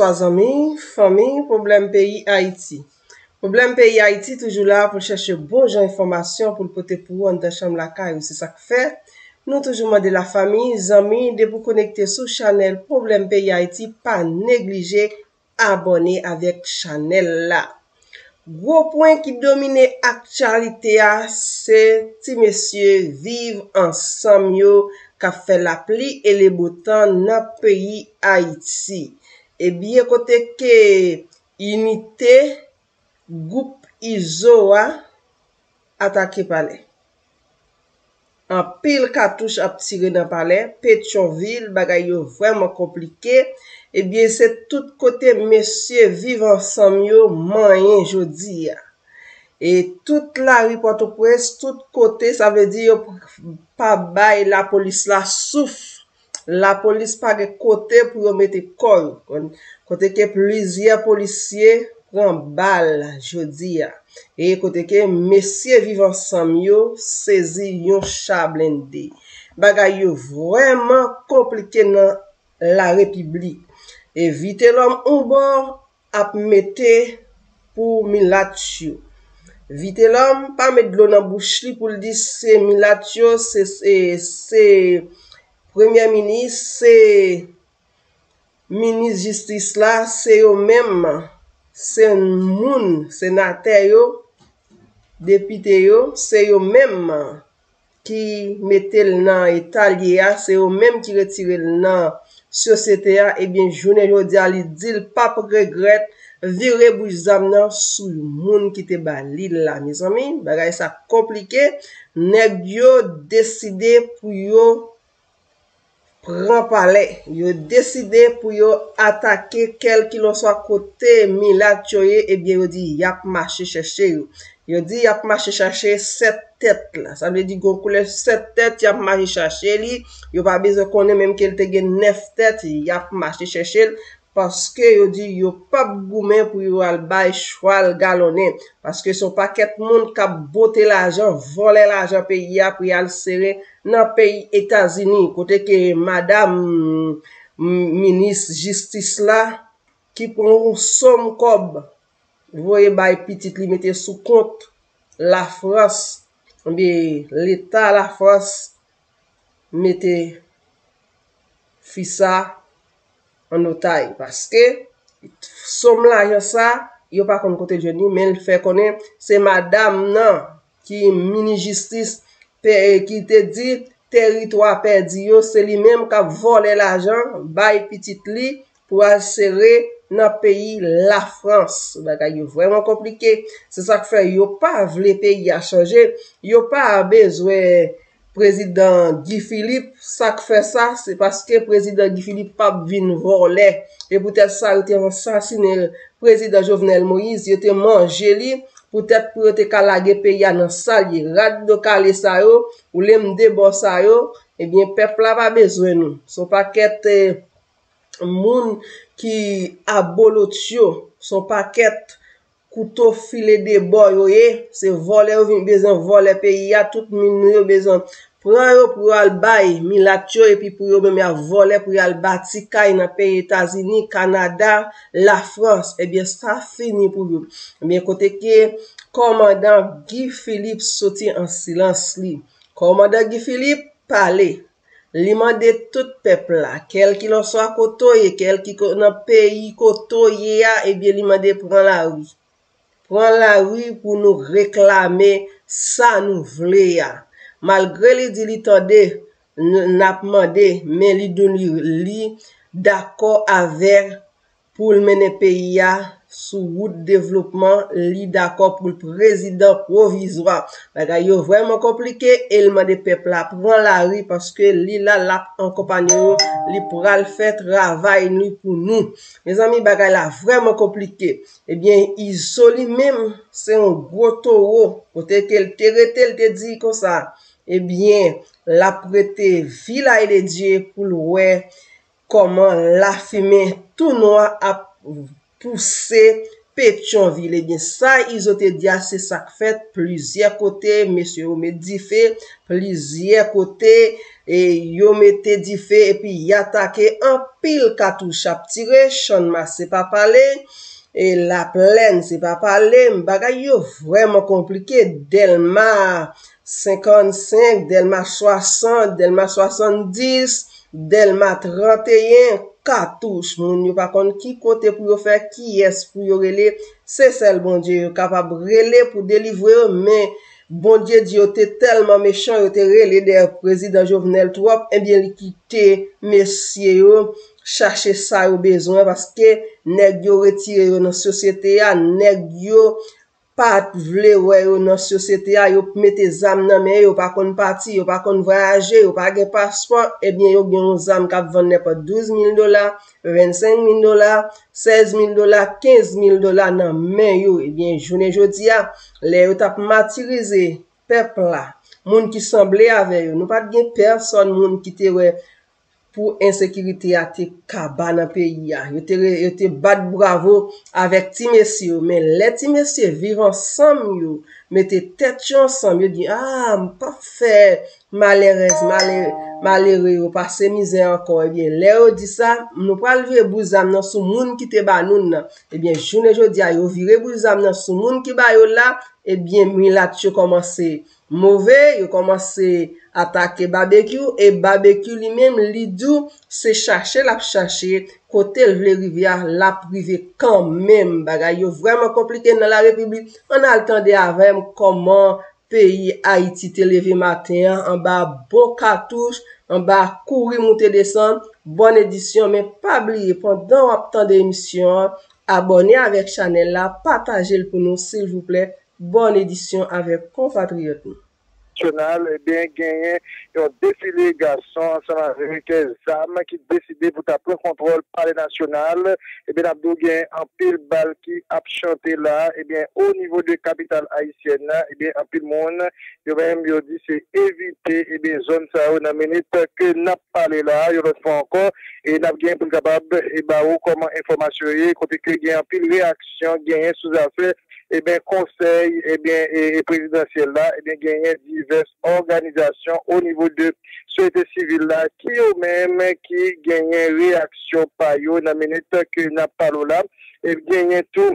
Swa zami, fami, problem peyi Haiti. Problem peyi Haiti toujou la pou chèche bon jan informasyon pou l'pote pou an da chanm lakay ou se sak fè. Nou toujou mande la fami, zami, de pou konekte sou chanel Problem peyi Haiti pa neglije abone avèk chanel la. Gwo pwen ki domine aktualite ah, a se ti mesye vive ansam yo ka fè la pli e le botan nan peyi Haiti. ebye kote ke unité goup izo a atake pale. An pil katouche ap tire nan pale, Petionville, bagay yo vwèman komplike, ebye se tout kote mesye vivan samyo manyen jodi ya. E tout la ripoto pres, tout kote, sa vle di yo pa bay la polis la souf la polis pa ge kote pou yo mette kol, kote ke plizye polisye pran bal jodi ya. E kote ke mesye vivan sam yo sezi yon chablende. Bagay yo vreman komplike nan la republik. Evite lom ou oubor ap mette pou milat yo. Vite lom, pa met glon nan bouch li pou li di se milat yo, se, se, se Premier Minis, se Minis Jistis la, se yo menm, se moun, senate yo, depite yo, se yo menm ki metel nan etalye ya, se yo menm ki retire nan sosete ya, eh ebyen jounen yo di ali dil pap regret vire bouj zam nan sou moun ki te ba li la. Me zami, bagay sa komplike, neg yo deside pou yo pran pale, yo deside pou yo atake kel ki lo swa kote milat choye, ebyen yo di yap mache chache yo. Yo di yap mache chache set tet la. Sa mwen di gonkule set tet yap mache chache li. Yo pa bezo konen menm ke lte gen nef tet yap mache chache li. paske yo di yo pap goumen pou yo al bay chwal galonen, paske son paket moun kap bote la ajan, vole la ajan peyi ya pou yal sere nan peyi Etazini, kote ke madame minis jistis la, ki pon som kob, voye bay pitit li mette sou kont la Frans, bi l'Etat la Frans mette fisa an notay. Paske, som la yo sa, yo pa kon kote jeni, men l fe konen, se madame nan, ki mini jistis, pe, ki te di, teritwa perdi yo, se li menm ka vole l ajan, bay pitit li, pou asere nan peyi la Frans. Bagay yo vwèman komplike. Se sa k yo pa vle peyi a chanje, yo pa bezwe... prezident Guy Philippe, sak fe sa, se paske prezident Guy Philippe pap vin vole, e poutet sa yo te ansasine prezident Jovenel Moïse, yo te manje li, poutet pou yo te kalage pe ya nan salye, rad do kale sa yo, ou lem debo sa yo, ebyen pepla pa bezwen nou. Son paket eh, moun ki abolot yo, son paket koutou file de boy yo ye, se vole yo vin bezan vole peyi ya, tout min yo bezan pran yo pou yo al bay, milat yo epi pou yo beme a vole pou yo al bati kay nan peyi Etazini, Kanada, la Frans, ebyen eh sa fini pou yo. Eh ebyen kote ke komandan Guy Philippe soti an silans li. Komandan Guy Philippe pale. Li mande tout pepla, kel ki lan so a koto ye, kel ki nan peyi koto ye ya, eh ebyen li mande pran la ouy. pran la wi pou nou reklame sa nou vle ya. Malgre li di li tande, napman de, men li don li, li dako aver pou l mene peyi ya sou wout devlopman li d'akop pou l'prezident provizwa. Bagay yo vwèman komplike, elman de pepla pran la ri paske li la lap an kompanyon li pral fèt ravay nou pou nou. Me zami bagay la vwèman komplike. Ebyen, iso li mèm se yon gwo toro kote ke l tere tel te di kon sa. Ebyen, la prete vila e de dje pou l wè koman la fime tou noa ap vwè. pousse Petionville. Ebyen sa, izote diya se sak fet plizye kote, mesye yo met di fe, plizye kote, e yo mette di fe, epi yatake an pil katou chap tire, chanma se pa pale, e la plen se pa pale, mbaga yo vreman komplike, delma 55, delma 60, delma 70, Delma 31, katouche, moun yo pa kon ki kote pou yo fe, ki es pou yo rele, se sel bon Diyo yo kapab rele pou delivre yo, men bon Diyo Diyo te telman mechan, yo te rele de prezident Jovenel Trop, enbyen eh li kite mesye yo, chache sa yo bezon, paske neg yo retire yo nan sosyete ya, neg yo pat vle wè yo nan sosyete a, yo mette zam nan men, yo pa kon pati, yo pa kon voyaje, yo pa gen paspon, ebyen yo gen yon zam kap vande pa 12.000 dola, 25.000 dola, 16.000 dola, 15.000 dola nan men yo, ebyen jounen jodi a, le yo tap matirize pepla, moun ki semble ave yo, nou pat gen person moun ki te wè, pou ensekirite a te kaba nan peyi ya. Yo te, yo te bat bravo avek ti mesye yo, men le ti mesye vir ansam yo, mette tet yo ansam yo, di, ah, m pa fe malerez, malerez, malere yo, pa se mize ankon, ebyen, eh le yo di sa, nou pral vire bouzam nan sou moun ki te banoun nan, eh ebyen, jounen jo di a yo vire bouzam nan sou moun ki bayo la, eh ebyen, mi la tche komanse, Mouve, yo komanse atake barbekyou, e barbekyou li menm li dou se chache lap chache, kote l vle rivya lap rive kan menm bagay yo vreman komplike nan la republik. An al tande avèm koman peyi Haiti te leve maten, an ba bo katouche, an ba kouri moute desan, bon edisyon men pabliye pandan wap tande emisyon, abone avèk chanel la, pataje l pou nou sil vouplek. Bon edisyon avek kompatriot nou. Ben genyen yon defile gason anseman revike zam ki deside pou ta pren kontrol pale nasyonal Ebyen ben abdou gen anpil bal ki ap chante la Ebyen o nivou de kapital haisyen la e ben anpil moun Yon ben yon di se evite ebyen zon sa ou nan menit ke nap pale la Yon lot fwa ankon e nap genyen pou kabab eba ou koman informasyon ye kote ke gen anpil reaksyon genyen sou zafè ebyen konsey ebyen e prezidensyel la ebyen genyen divers organizasyon o nivou de souete sivil la ki yo menm ki genyen reaksyon pa yo nan menete ke nan palo la ebyen genyen tou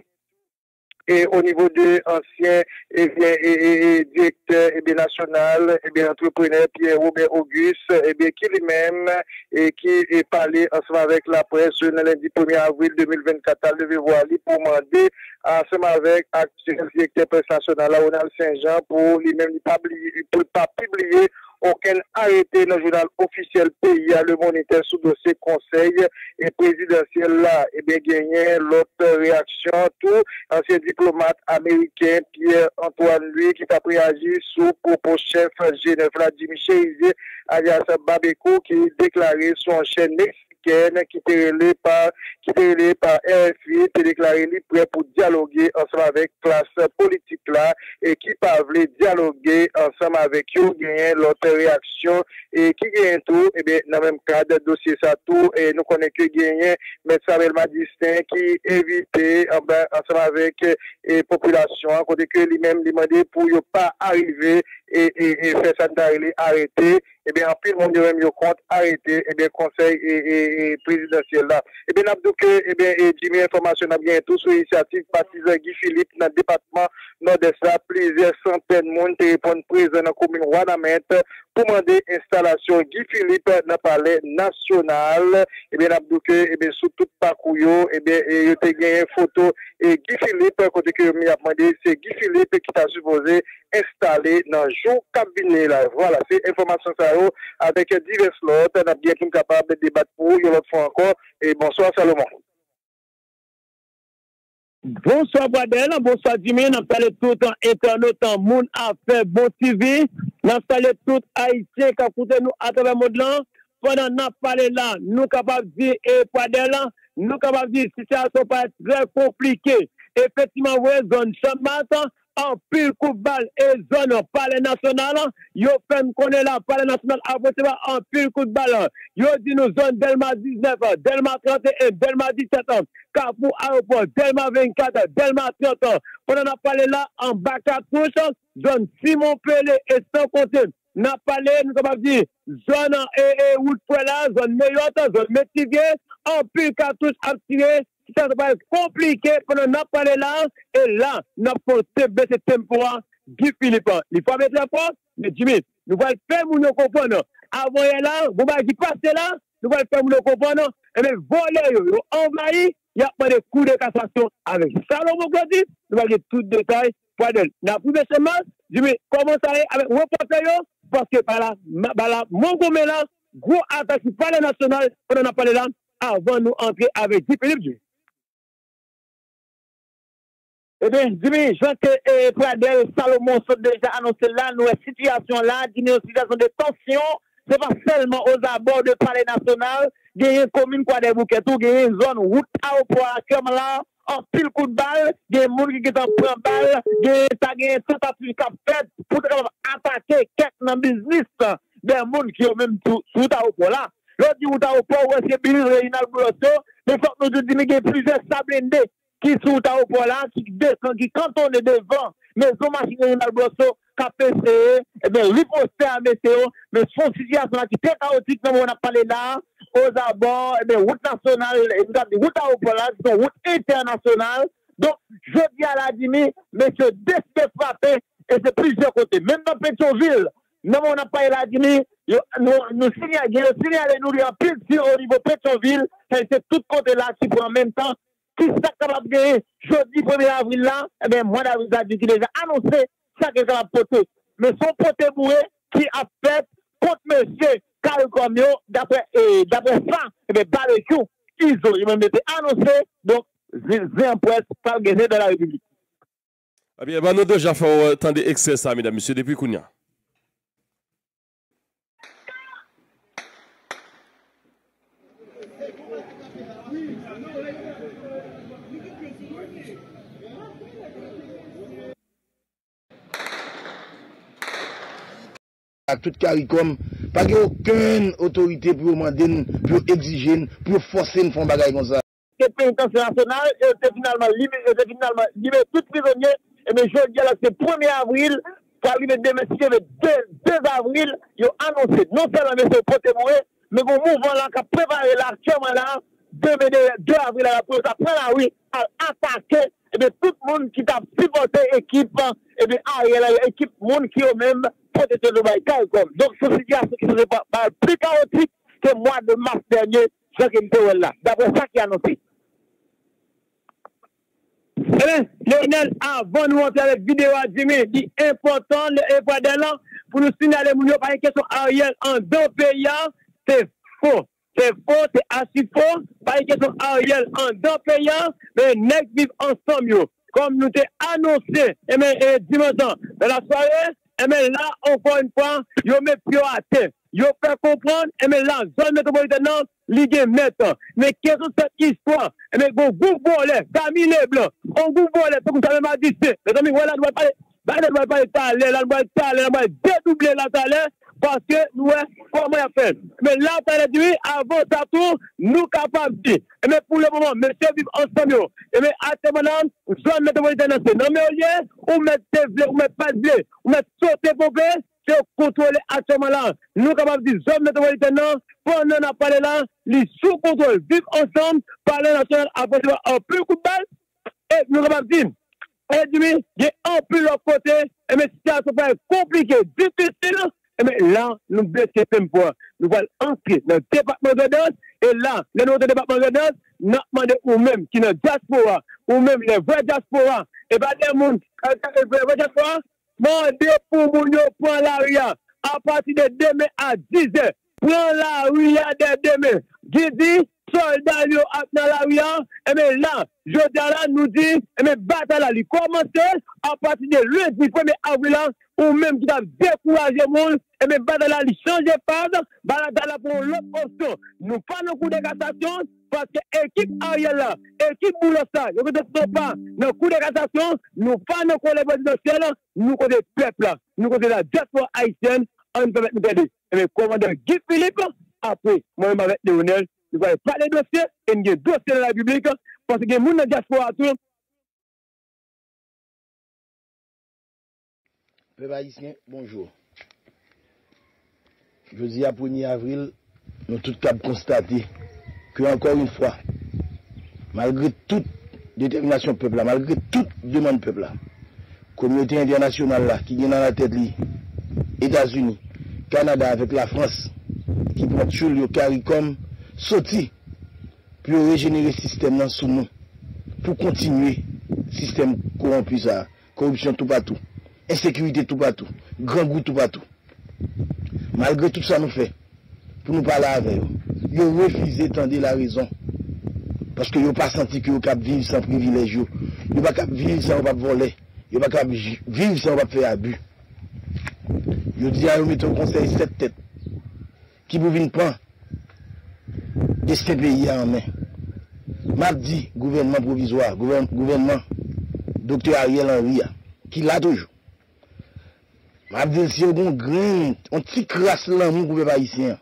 et au niveau de ancien et, et, directeur et bien national et bien entrepreneur Pierre Robert Auguste et bien qui lui-même et qui est parlé ensemble avec la presse le lundi 1er avril 2024 à lever voir pour demander ensemble avec l'actuel directeur presse national Ronald Saint-Jean pour lui-même pour pas publier aucun arrêté dans le journal officiel pays à le moniteur sous dossier conseil et présidentiel là. Et bien gagné l'autre réaction tout ancien diplomate américain Pierre-Antoine lui qui a réagi sous propos chef Genève Vladimir alias Babeko qui déclaré son chaîne qui était relé par, qui était par RFI, qui déclaré prêt pour dialoguer ensemble avec classe politique là, et qui voulu dialoguer ensemble avec eux, gagner l'autre réaction, et qui gagne tout, et eh bien, dans le même cadre, dossier ça tout, et nous connaissons que gagner, M. Samuel Madistin, qui évité, ensemble avec la population, côté que lui-même demandé pour ne pas arriver et, et, et faire ça arrêter, et bien, en plus, mon Dieu, même, compte arrêter, et bien, conseil et, présidentiel là. Et bien, Abdou, que, et bien, et Jimmy Information a bien tout sur l'initiative partisan Guy Philippe dans le département nord-est plusieurs centaines de monde répondent présent dans la commune Wanamet pour demander installation Guy Philippe dans le palais national. Et bien, Abdou, que, et bien, sous tout parcours, et bien, et a gagné une photo, et Guy Philippe, côté que a demandé, c'est Guy Philippe qui t'a supposé installer dans jour cabinet là. Voilà, c'est information ça avec divers lots. On a bien été capable de débattre pour une autre fois encore. Et bonsoir Salomon. Bonsoir Bradel, bonsoir Jimmy, nous parlons tout en internaute en monde à faire bon TV. Nous parlons tout haïtien qui a nous à travers le monde là. Pendant nous parlons là, nous capables de dire, et Bradel, nous capables de dire, situation pas très compliquée. Effectivement, vous zone Chambat, an pil kouk bal e zon pale nasyonal, yo fen konen la pale nasyonal apote ba an pil kouk bal, yo di nou zon Delma 19, Delma 31, Delma 17, Kapou Aropos, Delma 24, Delma 30, ponen ap pale la an baka touche, Simon Pele et San Conte, nan pale nou kapap di, zon e e wout pwela, zon Meyot, zon Metivye, an pil katouche ça va être compliqué pour nous parler là, et là, nous avons baisser tempo, Guy Philippe. Il faut mettre la force, mais Jimmy, nous allons faire nous comprendre. Avant là, vous allez passer là, nous allons faire nous comprendre, et bien, voler, envahi, il n'y a pas de coup de cassation avec Salomon Godi, nous allons tout détail. Pour. La première semaine, Jimmy, comment ça est avec reporter, parce que par là, mon là, gros attaque par le national, on en a parlé là, avant nous entrer avec Guy Philippe. Ebe, Jimmy, jante Pradel Salomon sot deja anonsen la nou e sityasyon la, di nou sityasyon de tensyon, se pa selman o zabor de de bouketou, genye zon wout a ou po akem la, an pil kout bal, genye moun ki getan pran bal, genye ta genye tentatif ka fet, pou te kapap atake kek nan biznis, genye moun ki yo menm wout a ou po la. Lo di wout a ou po, wè se bilis reyinal bloso, men fok nou di mi genye plize sablende, ki sou ta ou po la, ki kanton de devan, men sou machine yon alboso, ka peseye, e ben riposte a meseo, men sou sityasyon la ki te kaotik nan moun ap pale la, o zabon, e ben wout nasyonal, wout ta ou po la, wout internasyonal, don, jodi a la dimi, men se despe frape, e se plisye kote, men nan Petrovil, nan moun ap pale la dimi, nou sinyale nou li an pil si o rivo Petrovil, se tout kote la, si pou an men tan, ki sa kapap geye, jodi 1 avril la, e ben mwen avril sa di ki deja anonsè, sa ke kapap pote. Men son pote mouè, ki ap fèt, kont mèsyè, kare komyo, dapre sa, e ben bare kyou, izo, yon mèm ete anonsè, donk, zè an pou et, par genè de la republik. A bi, e ban nou deja fè ou tan de ekse sa, ak tout karikom, pa gen okun otorite pou yo manden, pou yo exijen, pou yo fosen fon bagay kon sa. Te penitensye nasyonal, te finalman libe tout prizonye, e men jol jodi ala se 1 avril, pa libe demesye ve 2 avril, yo anonsi, non se la mese pote mouye, men kon mouvan la ka prevare la, kèman la, 2 avril la pou yo sa pran la wii, al atake, e men tout moun ki ta pipote ekip, e men a ye la ekip moun ki yo menm, protection de Karikom. Donc, ce qui serait pas, plus chaotique que le mois de mars dernier, ce qui était là. D'après ça qui est annoncé. Eh bien, Lionel, avant de montrer la vidéo à Jimmy, dit important, le pour nous signaler, par une question Ariel en deux pays, c'est faux. C'est faux, c'est assez faux. Par une question Ariel en deux pays, mais nous vivent ensemble. Comme nous t'ai annoncé, et eh dimanche, dans la soirée, et bien là, encore une fois, met plus à terre. Yo fait comprendre, et bien là, zone métropolitaine, ligue mettre. Mais qu'est-ce que cette histoire? Et bien, go groupe volet, Camille Blanc, on comme ça même à 10. Les amis, voilà, là, la parce que nous, comment il fait? Mais là, talent dit, avant ça tout, nous capables de. Mais pour le moment, monsieur vivent ensemble. Et mais à ce moment, zone métropolitaine, c'est non, mais au lieu, blé, ou mettez pas de mettez sauter c'est contrôler à ce moment-là. Nous capables de zone pendant qu'on a parlé là, les sous contrôle, vivent ensemble, parler national, après, un plus coup de balle, et nous capables de dire, du il a un peu l'autre côté, et mais situation compliquée, difficile, mais là, nous baissons le point. Nous allons entrer dans le département de danse, et là, le département de danse, nous demandons ou même qui est diaspora, ou même les vrais diaspora, et bien les gens, les vrais diaspora, demandez pour nous prendre la rue à partir de demain à 10 h Prends la rue de demain. Dit soldat yo ap nan la bien là, je là nous dit, et bien bataille là, il commence à partir de lundi 1er avril ou même qui a découragé monde, et bien bataille là, il change pas, bataille là pour l'autre option. Nous pas nos coups de cassation, parce que équipe Ariel là, équipe Boulosa, ne sommes pas dans le coup de cassation, nous dans le conseil présidentiel, nous côté peuple là, nous côté la diaspora haïtienne, on peut nous aider. Et le commandant Guy Philippe, après, moi-même avec Léonel, Nous voyons pas les dossiers, et nous avons dossiers dans la République, parce que nous avons diaspora tout. Peuple haïtien, bonjour. Jeudi à 1er avril, nous tous cap constaté que encore une fois, malgré toute détermination peuple, malgré toute demande peuple, communauté internationale là, qui vient dans la tête, États-Unis, Canada avec la France, qui prend sur le CARICOM, soti pou yo rejenere sistem nan sou nou pou kontinue sistem korompi sa korupsyon tou patou ensekurite tou patou grangou tou patou. Malgre tout sa nou fe pou nou pala ave yo yo refize tende la rezon paske yo pa santi ki yo kap vive san privilej yo yo pa kap vive san wap vole yo pa kap vive san wap fe abu. Yo di a yo meton konsey set tet ki pou vin pan deske peyi an men. Map di, gouvernement provizwa, gouvernement doktor Ariel Henry ya, ki la toujou. Map di, si yo gon gren, on ti kras lan moun koupe pa isyen.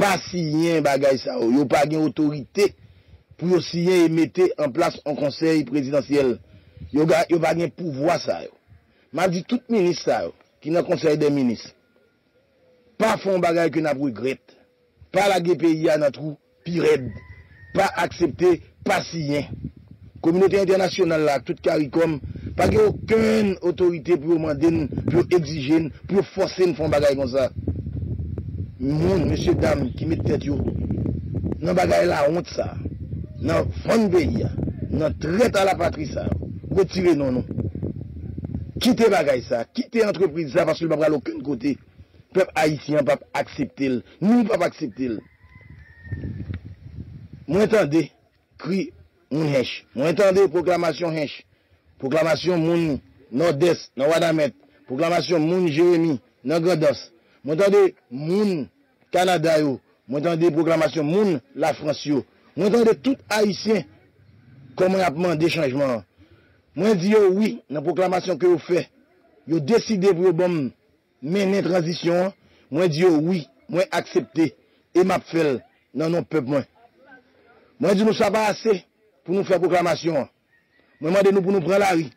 Pa siyen bagay sa ou, yo pa gen otorite pou yo siyen emete en plas an konsey presidansyel. Yo, yo pa gen pouvoi sa yo. Map di, tout minis sa yo, ki nan konsey de minis, pa fon bagay ki nan pou gret. pa la ge peyi an atrou, pi red, pa aksepte, pa siyen. Komunite internasyonal la, tout karikom, pa ge okun otorite pou yo manden, pou yo exijen, pou yo fosen fon bagay kon sa. Moun, monsye dam, ki met tet yo, nan bagay la ont sa, nan fon beyi ya, nan tret a la patri sa, wotire non non. Kite bagay sa, kite entreprise sa, pasul babral okun kote. pep Haitien pap akseptil, nou pap akseptil. Mwen tende kri moun hench, mwen tende proklamasyon hench, proklamasyon moun Nord-Est, nan Wadamet, proklamasyon moun Jeremie, nan Godos, mwen tende moun Kanada yo, mwen tende proklamasyon moun la Frans yo, mwen tende tout Haitien koman apman de chanjman. Mwen di yo oui nan proklamasyon ke yo fe, yo deside pou yo bom menen transisyon, mwen diyo oui, mwen aksepte, e map fel nan non pep mwen. Mwen diyo nou sa pa ase pou nou fè proklamasyon. Mwen mande nou pou nou pren la ri,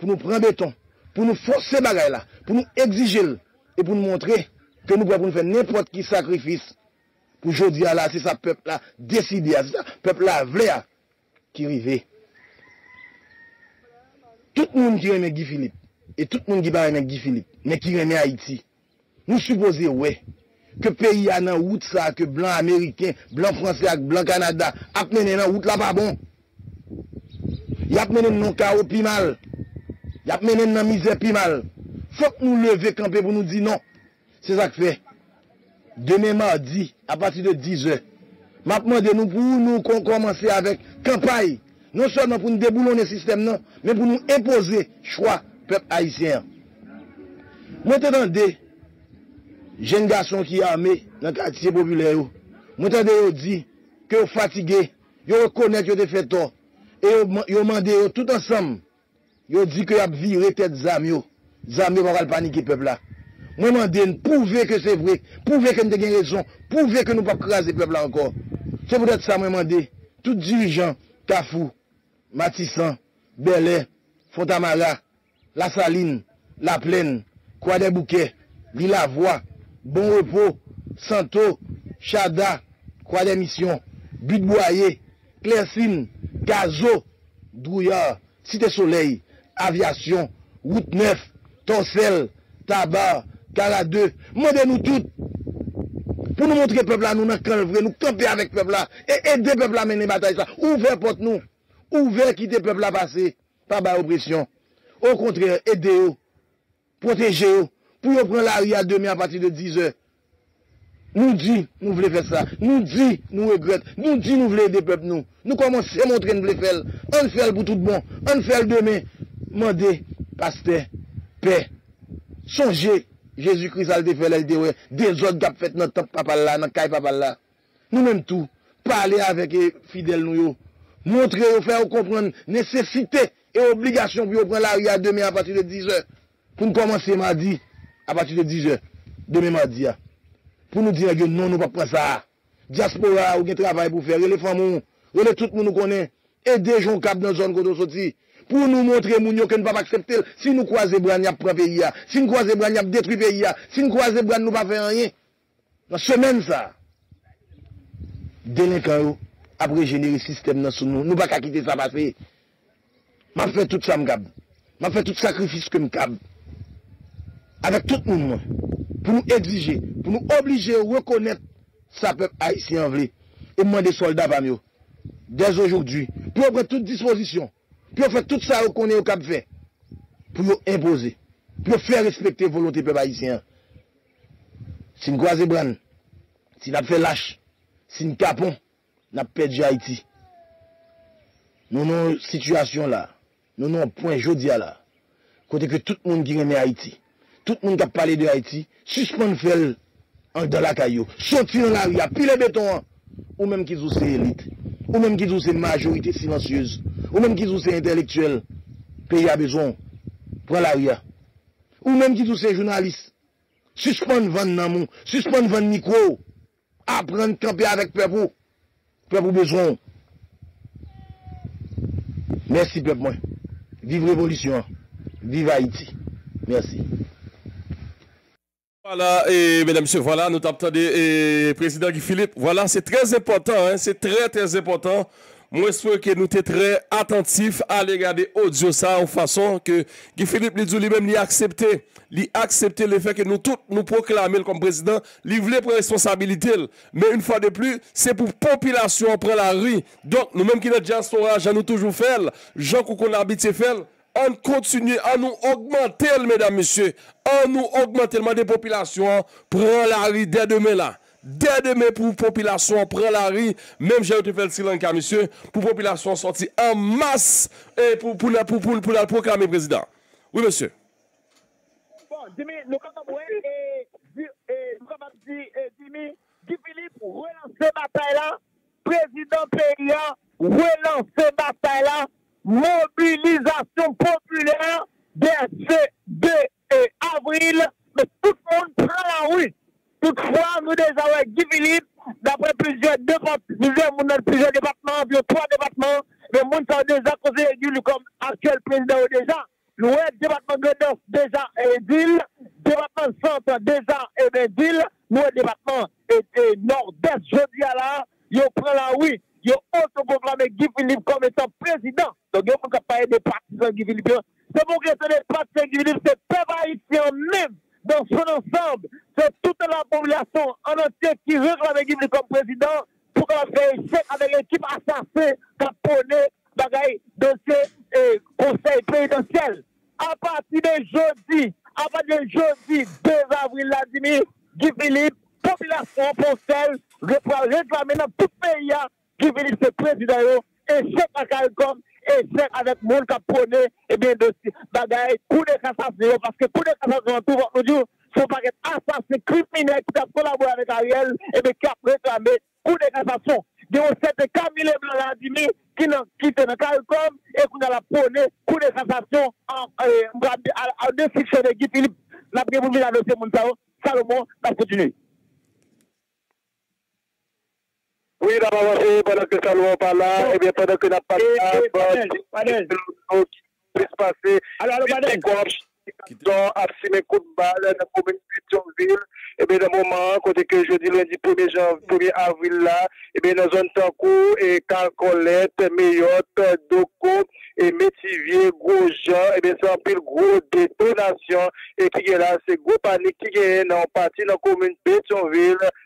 pou nou pren beton, pou nou fòse bagay la, pou nou exige l, e pou nou montre ke nou pou nou fè nèpot ki sakrifis pou jodi a la, se sa pep la deside a, se sa pep la vle a ki rive. Tout moun ki reme Guy Philippe, E tout moun ki bare nan Guy Philippe, men ki reme Haiti. Nou supose we, ke peyi anan wout sa, ke blan Ameriken, blan Fransè ak blan Kanada, ap menen nan wout la pa bon. Yap menen nan kao pi mal. Yap menen nan mizè pi mal. Fok nou leve kampe pou nou di non. Se sa k fe. Deme mardi, a pati de 10 e. Mapman de nou pou nou kon komanse avèk kampay. Non son nan pou nou deboulon ne sistem nan, men pou nou impose chwa. pep haisyen. Mwen te dande, jen gason ki ame nan katisye popule yo, mwen te dande yo di, ke yo fatige, yo rekonek yo te feto, e yo, yo mande yo tout ansam, yo di ke yo ap vire tet zam yo, zam yo wakal panike pep la. Mwen mande yon pouve ke se vre, pouve ke nou te gen rezon, pouve ke nou pa krasi pepla ankor. Se pou det sa mwen mande, tout dirijan, Kafou, Matisan, Belè, Fontamara, la saline, la plaine, kwa de bouke, li la voie, bon repos, santo, chada, kwa de misyon, butboye, klesine, gazo, drouillard, site soleil, aviation, route neuf, torsel, tabar, kala 2, mwede nou tout, pou nou montre pepla nou nan kan vre, nou kampe avèk pepla, e ede pepla mene batay sa, ouve pot nou, ouve kite pepla pase, pa ba opresyon. Ou kontre, ede yo, proteje yo, pou yo pren la ria demi a pati de 10 e. Nou di nou vle fè sa, nou di nou regret, nou di nou vle ede pep nou. Nou komanse montre nou vle fèl, an fèl pou tout bon, an fèl demi. Mande, paste, pe, sonje, Jésus Christ a le fèl el dit, we, de zot gap fèt nan top papal la, nan kay papal la. Nou menm tou, pale avèk e fidèl nou yo, montre yo fè ou kompren, nesesite, E obligasyon pou yo pren la ri a demen a pati de 10 or. Pou nou komanse madi a pati de 10 or. Demen madi ya. Ah. Pou nou dire gen non nou pa pren sa. Diaspora ou gen travay pou fer. Rele famoun. Rele tout moun nou konen. E dejon kap nan zon koto soti. Pou nou montre moun yo ke nou pa pa akseptel. Si nou kwa zebran yap pran peyi ya. Ah. Si nou kwa zebran yap detri peyi ya. Ah. Si nou kwa zebran nou pa fe anye. Nan semen sa. denen kan yo. Apre jenere sistem nan sou nou. Nou pa kakite sa pase. m'a fait tout ça m'gab. M'a fait tout sacrifice que m'gab. Avec tout le monde, pour nous exiger, pour nous obliger à reconnaître sa peuple haïtien vle. Et demander soldats par nous. Dès aujourd'hui, pour prendre toute disposition, pour faire tout ça qu'on est au cap fait, pour imposer, pour faire respecter la volonté peuple haïtien. Si nous croisons bran, si nous fait lâche, si nous capons, nous perdu Haïti. Nous avons une situation là. nou nou pwen jodi ala, kote ke tout moun ki reme Haiti, tout moun kap pale de Haiti, suspon fel an do la kayo, soti nan la ria, pile beton an, ou menm ki zou se elite, ou menm ki zou se majorite silansyeuse, ou menm ki zou se intelektuel, peye a bezon, pran la ria, ou menm ki zou se jounalist, suspon van nan moun, suspon van mikro, apren kampe avèk pepou, pepou bezon, Mersi pep mwen. Vive revolisyon. Vive Haiti. Mersi. Voilà, et mesdames, messieurs, voilà, nous t'entendons, et président Guy Philippe, voilà, c'est très important, hein, c'est très, très important. Moi, j'espère que nous sommes très attentifs à regarder audio ça en façon que Guy Philippe lui-même lui accepté, accepté le fait que nous tous nous proclamer comme président, lui voulait prendre responsabilité. Mais une fois de plus, c'est pour population prendre la rue. Donc, nous-mêmes qui notre diaspora, nous toujours fait, gens qu'on habite fait, on continue à nous augmenter, mesdames, messieurs. On nous augmenter des populations. Prends la rue dès demain là. Dès demain pour population, prend la rue. Même j'ai fait le silence, monsieur, pour population sortir en masse et pour, la proclamer président. Oui, monsieur. Bon, Jimmy, nous avons dit, Jimmy, Guy Philippe, relancer bataille là. Président Péria, relancer bataille là mobilisation populaire dès 2 avril, mais tout le monde prend la rue. Toutefois, nous déjà avec Guy Philippe, d'après plusieurs, plusieurs, plusieurs départements, trois départements, le monde sont déjà causé comme actuel président déjà. L'ouest département de Nord déjà édile, département centre déjà édile, nous département nord-est, je dis à là, il prend la rue. Ils autoproclamé Guy Philippe comme étant président. Donc, il faut parler des partisans Guy Philippe. C'est pour que ce n'est pas Guy Philippe, c'est peuple haïtien même, dans son ensemble. C'est toute la population en entier qui réclame Guy Philippe comme président pour qu'on fasse échec avec l'équipe assassine qui a prôné bagaille dossier et conseil présidentiel. À partir de jeudi, à partir de jeudi 2 avril, la Guy Philippe, population pour celle, réclamer dans tout pays qui vient ce président, échec à Calcom, échec avec le monde a et eh bien, de bagaille, coup de cassation, parce que coup de cassation, tout votre jour, sont pas assassins criminels qui ont collaboré avec Ariel, et bien, qui a réclamé coup de cassation. Il y a cette Camille Blanc qui n'a quitté dans Calcom, et qui a prôné coup de cassation en, en, de Guy Philippe, la République a dossier Mounsao, Salomon, va continuer. Oui, d'abord, pendant que Salomon parle là, et bien pendant que n'a pas Padel, passer, alors, alors, Padel, dans Absime coup de balle dans la commune de Pétionville, et bien, dans le moment, côté que je dis lundi 1er, janvier, 1er avril là, et bien, dans zone Tankou, et Calcolette, Meyotte, Doko, et Métivier, Gros Jean, et bien, c'est un pile gros détonation, et qui est là, c'est gros panique qui est dans partie dans la commune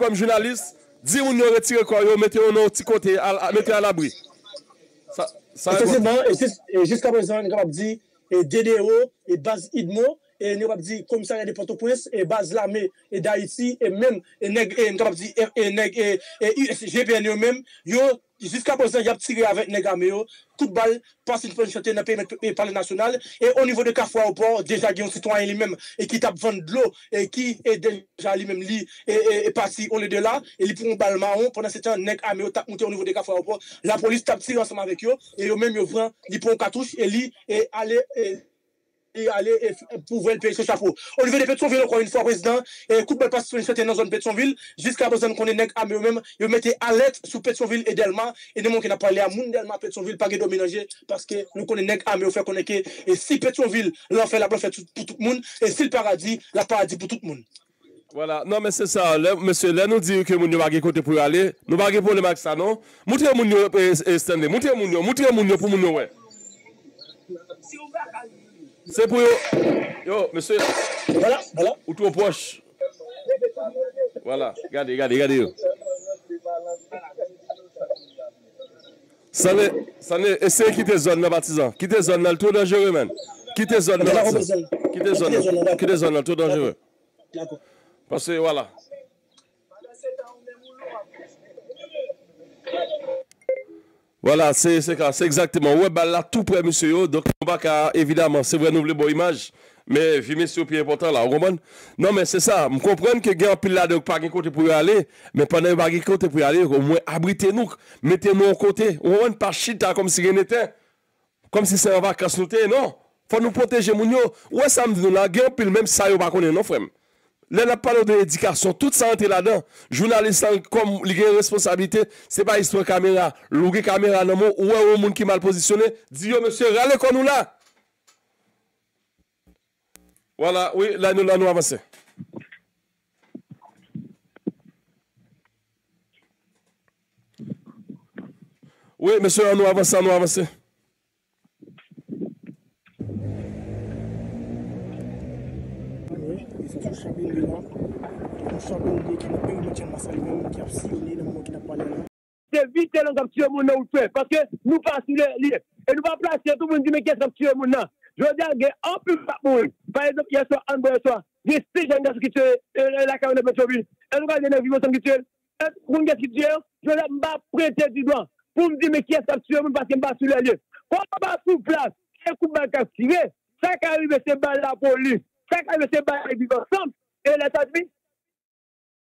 Comme journaliste, Di moun yo retire kwa yo, mette yo nou ti kote, mette yo al abri. Sa Efectivement, et jusqu'à présent, nous avons dit DDO et base IDMO, e ne wap di komisaryen de Port-au-Prince, e baz la me, e da iti, e men, e neg, e ne wap di, e neg, e USGPN yo men, yo, jiska prezant yap tire avèk neg ame yo, kout bal, pas in pon chante nan peye pale nasyonal, e o nivou de kafwa ou por, deja gen yon sitwanyen li men, e ki tap vande lo, e ki e deja li men li, e pati on le de la, e li pou yon bal maron, pwennan se tan neg ame yo tap monte o nivou de kafwa ou por, la polis tap tire ansama avèk yo, e yo men yo vran, li pou yon katouche, e li, e ale, e, et aller, et aller pouvoir le payer ce chapeau. Au niveau de Pétionville, encore une fois, président, et coup de passe sur une certaine zone Pétionville, jusqu'à présent qu'on est nègre à eux-mêmes, ils mettent alerte sur Pétionville et Delma, et nous, qui n'a pas parlé à Moun Delma, Pétionville, pas de ménager, parce que nous connaissons nègre à eux, fait qu'on est que, et si Pétionville, l'en fait la blanc fait pour tout le monde, et si le paradis, la paradis pour tout le monde. Voilà, non mais c'est ça, monsieur, là nous dit que nous n'avons pas côté pour aller, nous n'avons pas problème avec ça, non? Montrez moun yo, Stanley, montrez moun yo, montrez moun yo pour yo, ouais. C'est pour yo. Yo, monsieur. Voilà, voilà. Ou trop proche. Voilà, regardez, regardez, regardez yo. Ça n'est, ça n'est, essayez de quitter zone là, baptisant. Quittez zone le trop dangereux, man? Quittez zone là, Quittez zone là, quittez zone trop dangereux? Parce que voilà. Voilà, c'est exactement. Ouais, bah là, tout près, monsieur. Donc, on va évidemment, c'est vrai, nous voulons bonne image. Mais, vu monsieur, plus important là, vous comprenez? Non, mais c'est ça. Je comprends que un pile là, donc, pas de côté pour y aller. Mais pendant que vous côté pour y aller, au moins, abritez-nous. Mettez-nous en côté. On pas chita comme si rien n'était. Comme si c'est un vacances, nous non? Faut nous protéger, mon yo. Ouais, ça me dit, là, y a un pile, même ça, vous pas connaître, non, frère? Là, on parle de l'éducation, tout ça entre là-dedans. Journaliste, comme il a responsabilité, c'est pas histoire caméra. Louer caméra dans ou un monde qui mal positionné, yo, monsieur, râlez comme nous là. Voilà, oui, là, nous, là, nous avançons. Oui, monsieur, nous avançons, nous avançons. Se vite lan kap tue moun nan ou tue Paske nou pa sou le liye E nou pa plase tout moun di men kes kap tue moun nan Jodi an gen anpil pak moun Par exemple yaswa anbo yaswa Gen se jen gas ki tue la karon de Petrovil E nou ka dene vivo san ki tue E moun gas ki tue Jodi an mba prete di doan Pou m di men kes kap tue moun paske mba sou le liye Kwa mba sou plas E kou ban kap tue Sa ka rive se ban la polis Chacun veut se battre et vivre ensemble. Et les États-Unis,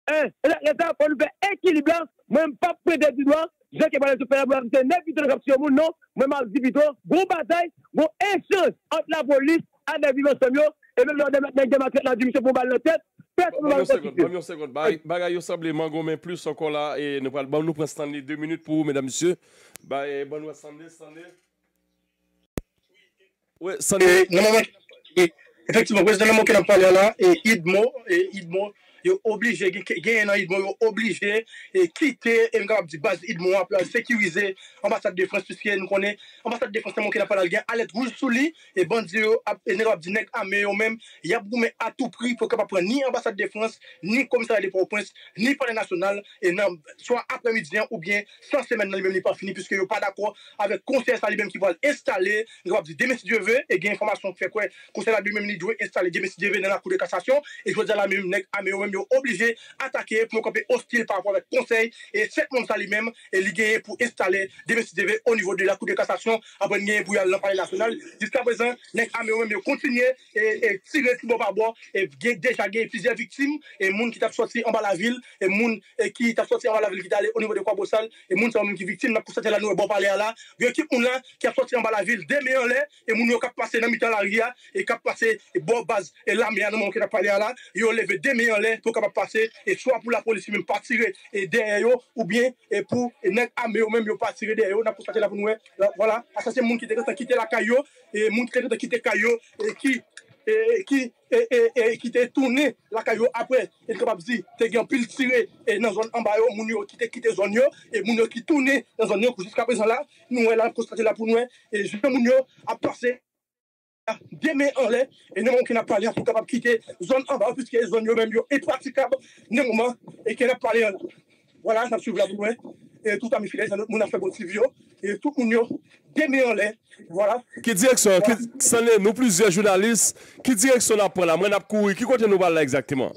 hein, l'État, pour nous faire équilibre, même pas prêter du doigt, je qui parle de faire c'est neuf vitaux de sur non, même à 10 vitaux, gros bataille, gros échange entre la police et les vivants ensemble, et même lors des démocrates, la dimission pour balle la tête, Mami yon sekond, bagay yo sableman gomen plus ankon la e nou pral ban nou pran stande 2 minute pou ou, mesdames, messieurs. Ban nou stande, stande Oui, stande Effectivement, président, le mot qui a parlé là, et Idmo, et Idmo, yo oblige, gen nan idmon, yo oblige e kite, e mga ap di baz idmon la ambasade de France piske nou konen, ambasade de li, e bandi yo ni ambasade de France, ni komisari de Port-au-Prince ni panel nasyonal, e nan soa apremidien ou bien san semen nan li fini, piske yo pa dako avek konser sa li men ki val installe, mga ap di demesi dieve, e gen informasyon fe kwe la li installe demesi dieve nan la kou de kassasyon, e jwo di la men nek obligé attaquer pour camper hostile par rapport avec conseil. Et cette monde ça lui-même et lié pour installer des MCDV au niveau de la Cour de cassation. Après gagner pour dans national. Jusqu'à présent les armées même continuer et, tirer sur par bois et déjà gagné plusieurs victimes. Et monde qui t'a sorti en bas la ville. Et monde qui t'a sorti en bas la ville qui t'a allé au niveau de Kwabossal et monde qui est victime. Pour cette là nous bon parler là. Il équipe là qui a sorti en bas la ville. Des meilleurs lait et monde qui a passé dans mi-temps la ria. Et qui a passé bon base et l'armée nous qui a parlé là il a levé des meilleurs lait pour capable passer et soit pour la police même pas tirer et derrière eux ou bien et pour et nèg armé ou même yo pas tirer derrière eux n'a pour là pour nous voilà. Qui était quitter la caillou et monde qui était quitter caillou et qui et qui et, et, et qui était tourné la caillou après. Et capable dire t'es gain pile tiré et dans zone en bas yo moun yo quitté zone yo et moun yo qui tourné dans zone yo jusqu'à présent là nous là constaté là pour nous et je moun yo a passé demain en l'air et nous qui n'a pas l'air pour capable quitter zone en bas puisque les zones est praticable moment et qui n'a pas l'air. Voilà, ça la boue, et tout à mes filets, mon a fait bon TV, et tout moun yo, démé en l'air, voilà. Qui direction, qui, nous plusieurs journalistes, qui direction la prend là, moi n'a couru, qui côté nous là exactement?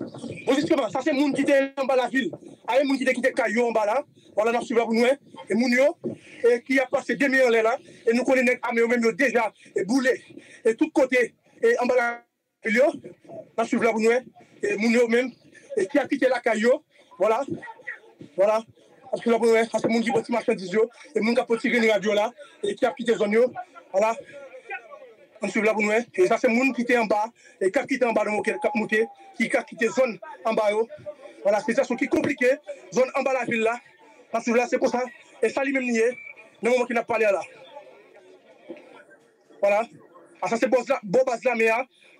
Bon, justement, ça c'est moun qui était en bas la ville, a moun qui était qui était caillou en bas là, voilà, n'a suivre la boue, et moun yo, et qui a passé démé en l'air là, et nous connaissons armés même yo déjà, et boulé, et tout côté, et en bas la ville, n'a suivre la boue, et moun yo même, et qui a quitté la caillou, voilà, voilà. Parce que là, c'est le monde qui porte marchandises, et monde qui a porté les radios là, et qui a quitté les zones, voilà. On suit là pour nous, et ça, c'est monde qui était en bas, et qui a quitté en bas de mon qui a quitté zone en bas. Voilà, c'est ça qui est compliqué, zone en bas de la ville là. Parce que là, c'est pour ça, et ça, lui-même nié, le moment qu'il pas parlé là. Voilà. Ah, ça, c'est là, mais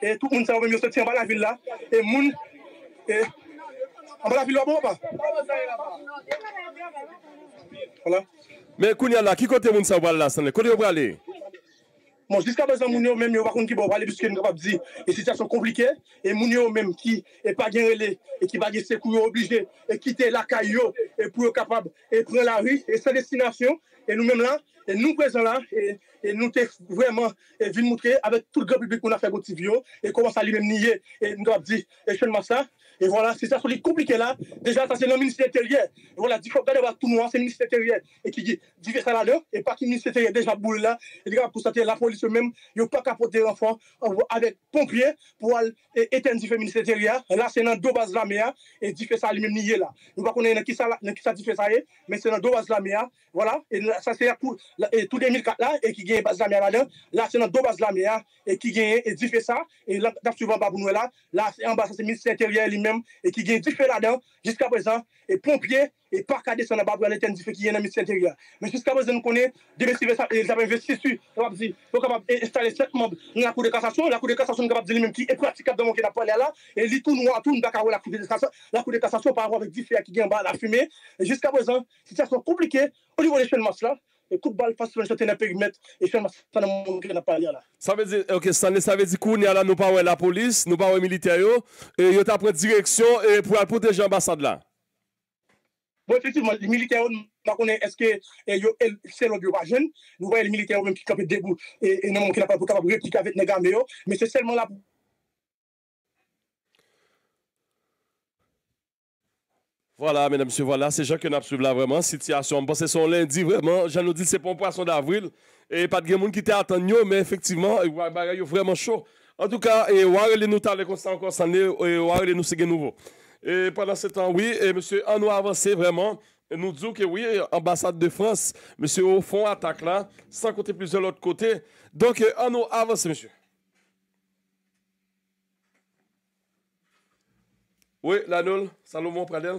et tout le monde, ça va mieux sortir en bas de la ville là, et monde, et bon, pas. Voilà. Mais Kounia là, qui côté moun sa là, côté vous aller? Bon, jusqu'à présent, moun yo même yo pas qui va aller puisque nous capable dire et situation compliquée et moun yo même qui est pas bien relé et qui va dire c'est obligé et quitter la caillou et pour capable et prendre la rue et sa destination et nous même là et nous présents là et, et nous t'es vraiment venus montrer avec tout le grand public qu'on a fait vidéo et comment ça lui même nier et nous avons dit et seulement ça et voilà, c'est ça, c'est compliqué là. Déjà, ça, c'est le ministère intérieur. Et voilà, il faut regarder tout noir, c'est le ministère intérieur. Et qui dit, dit ça là-dedans, et pas qui le ministère intérieur déjà boule là. Et pour constater, la police même, il n'y a pas porter l'enfant avec pompiers pour éteindre le ministère intérieur. Là, c'est dans deux bases la mer, et dit ça lui-même nié là. Nous ne connaissons pas qui ça, qui ça dit ça, mais c'est dans deux bases la mer. Voilà, et ça, c'est tout 2004 là, et qui gagne base la mer là-dedans. Là, c'est dans deux bases la mer, et qui gagne, et dit ça. Et là, suivant, pour nous là, là, en bas, c'est le ministère intérieur et qui gagne du feu là-dedans jusqu'à présent, et pompiers, et pas qu'à descendre à bas l'éternel du feu qui est dans le ministère intérieur. Mais jusqu'à présent, nous connaissons, ça, ils avaient investi sur, on va dire, pour capable d'installer sept membres dans la Cour de cassation, la Cour de cassation est capable de dire même qui est praticable dans mon là, et tout la Cour de cassation, la Cour de cassation par rapport avec 10 qui gagne en bas la fumée, jusqu'à présent, situation compliquée au niveau des là, et coup de balle face sur le périmètre et je ça n'a pas là. Ça veut dire OK, ça veut dire qu'on là nous pas la police, nous pas militaire et yo t'a pris direction et pour protéger l'ambassade là. Bon effectivement, les militaires pas connaît est-ce que c'est l'autre pas jeune, nous voyons les militaires même qui campent debout et non qui n'a pas capable répliquer avec les mais c'est seulement là Voilà, mesdames, messieurs, voilà, c'est nous suivi là vraiment. Situation, bon, c'est son lundi vraiment. Jean nous dit c'est pour un poisson d'avril. Et pas de monde qui t'a attendu, mais effectivement, il est vraiment chaud. En tout cas, et Warel nous parle constant encore ça et Warel nous c'est nouveau. Et pendant ce temps, oui, et monsieur, on nous avancé vraiment. Et nous disons que oui, ambassade de France, monsieur, au fond, attaque là, sans compter plusieurs autres côtés. Donc, on nous avancé, monsieur. Oui, Lanol, Salomon Pradel.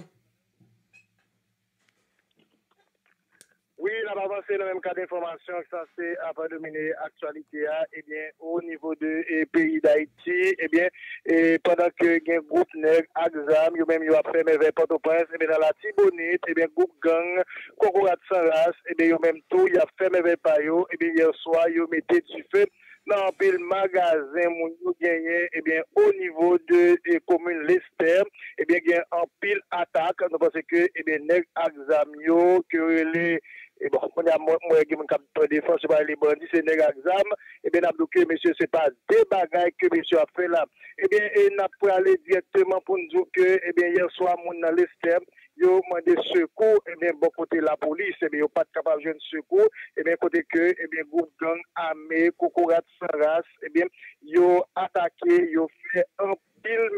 Va avancer le même cas d'information que ça c'est après dominer l'actualité eh bien au niveau de eh, pays d'Haïti eh bien et pendant que un groupe nègre exam yo même yo a fait mes Port-au-Prince eh bien dans la Tibonite eh bien groupe gang Kokorat sans race eh bien yo même tout il a fait mes payo eh bien hier soir yo mettait du feu dans le magasin moun yo gagné eh bien au niveau de eh, commune Lester eh bien il y a un pile attaque. Pensons que eh bien nèg exam yo que les et bon, on a moi qui me défense par les bandits, c'est nèg exam. Et bien, que monsieur, c'est pas des bagailles que monsieur a fait là. Et bien, et n'a pas aller directement pour nous dire que, eh bien, hier soir, mon dans l'Estème, yo demandé secours, et bien, bon côté la police, et bien, yo pas capable de secours, et bien, côté que, et bien, groupe gang armé, cocorat sans race, et bien, yo attaqué, yo fait un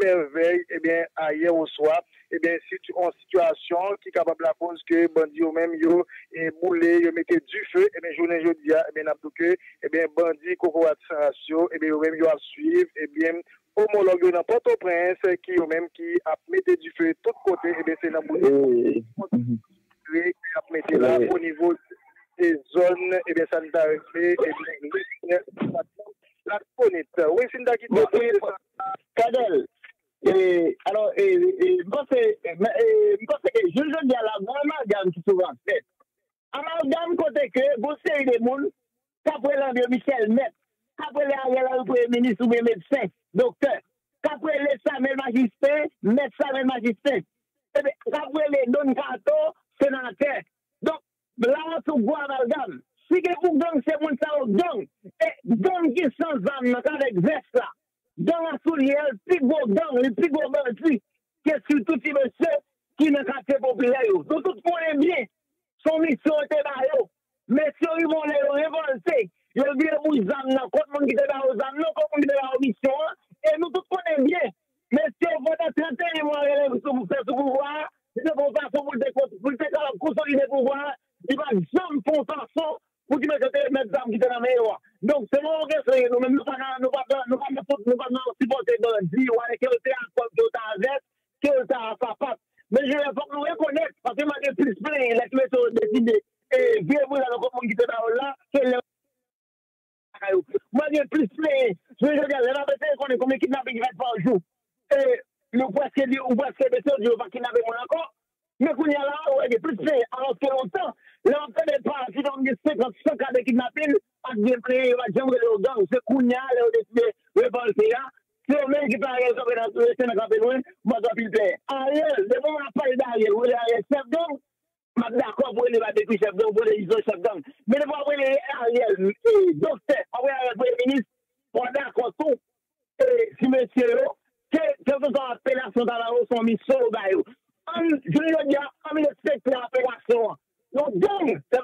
merveille, eh bien, hier au soir, eh bien, si tu en situation qui est capable de cause que bandit ou même yo et boulé, yo mettez du feu, eh bien, journée jeudi, eh bien, n'a que, eh bien, bandit, coco ratio, eh bien, yo même yo à suivre, eh bien, homologue dans Port-au-Prince, qui ou même qui a mis du feu de tous côtés, eh bien, c'est dans boulé. Qui a mis là au niveau des zones, eh bien, sanitaires, eh bien, la connaître. Oui, c'est une Kadel, eh, alors, eh, eh, mkose ke joujou di ala gwa amalgam ki souvan fet. Amalgam kote ke, gose yi de moun, kapwe landye Michel Met, kapwe le a gela ou pre menis ou be le Samuel Magistre, Met Samuel Magistre, kapwe le Don Kato, senater. Donk, la wotou. Si ke pou gong se moun sa wok gong, e gong ki san mission était là. Mais si ils vont les révolter, ils vont dire pour les âmes, contre le monde qui était là aux âmes, contre le monde qui était là aux missions, et nous tous connaissons bien. Mais si on va traiter les moyens pour faire ce pouvoir, c'est pour façon pour le consolider le pouvoir, il va jamais faire façon pour dire que c'est les âmes qui étaient dans la meilleure. Donc, c'est mon question, nous-mêmes, nous ne pouvons pas supporter bandits ou avec le théâtre comme que avec, que le théâtre papa. Mais je vais nous reconnaître, parce que j'ai plus plein, les méthodes décidées, et bien, vous, le monde qui est là, que le. Moi, plus plein. Je veux dire, la qu'on est comme kidnapping qui va par jour. Et presque dit, ou des choses, je vais pas kidnapper. Mais qu'on y a là, ouais, j'ai plus plein. Alors que longtemps, là, on des si on dit 50, 100 cas de kidnapping, de plein, il va jamais le gang, c'est y a, là, on décide, révolter, là. Se ou men ki pa Ariel sope nan Sene Kapelwen, mwa sope il ple. Ariel, de pou mwen apay d'Ariel, le Ariel chef gang, mwen d'akon pou ele va dekwi chef gang, pou ele iso chef. Men de le Ariel, dokte, apay Ariel pou ele minis, mwen d'akon tou, si men se yo, ke se son apelasyon ta la miso ou bayou. An, jouni yo diya, an mi le sekte apelasyon. Non, se...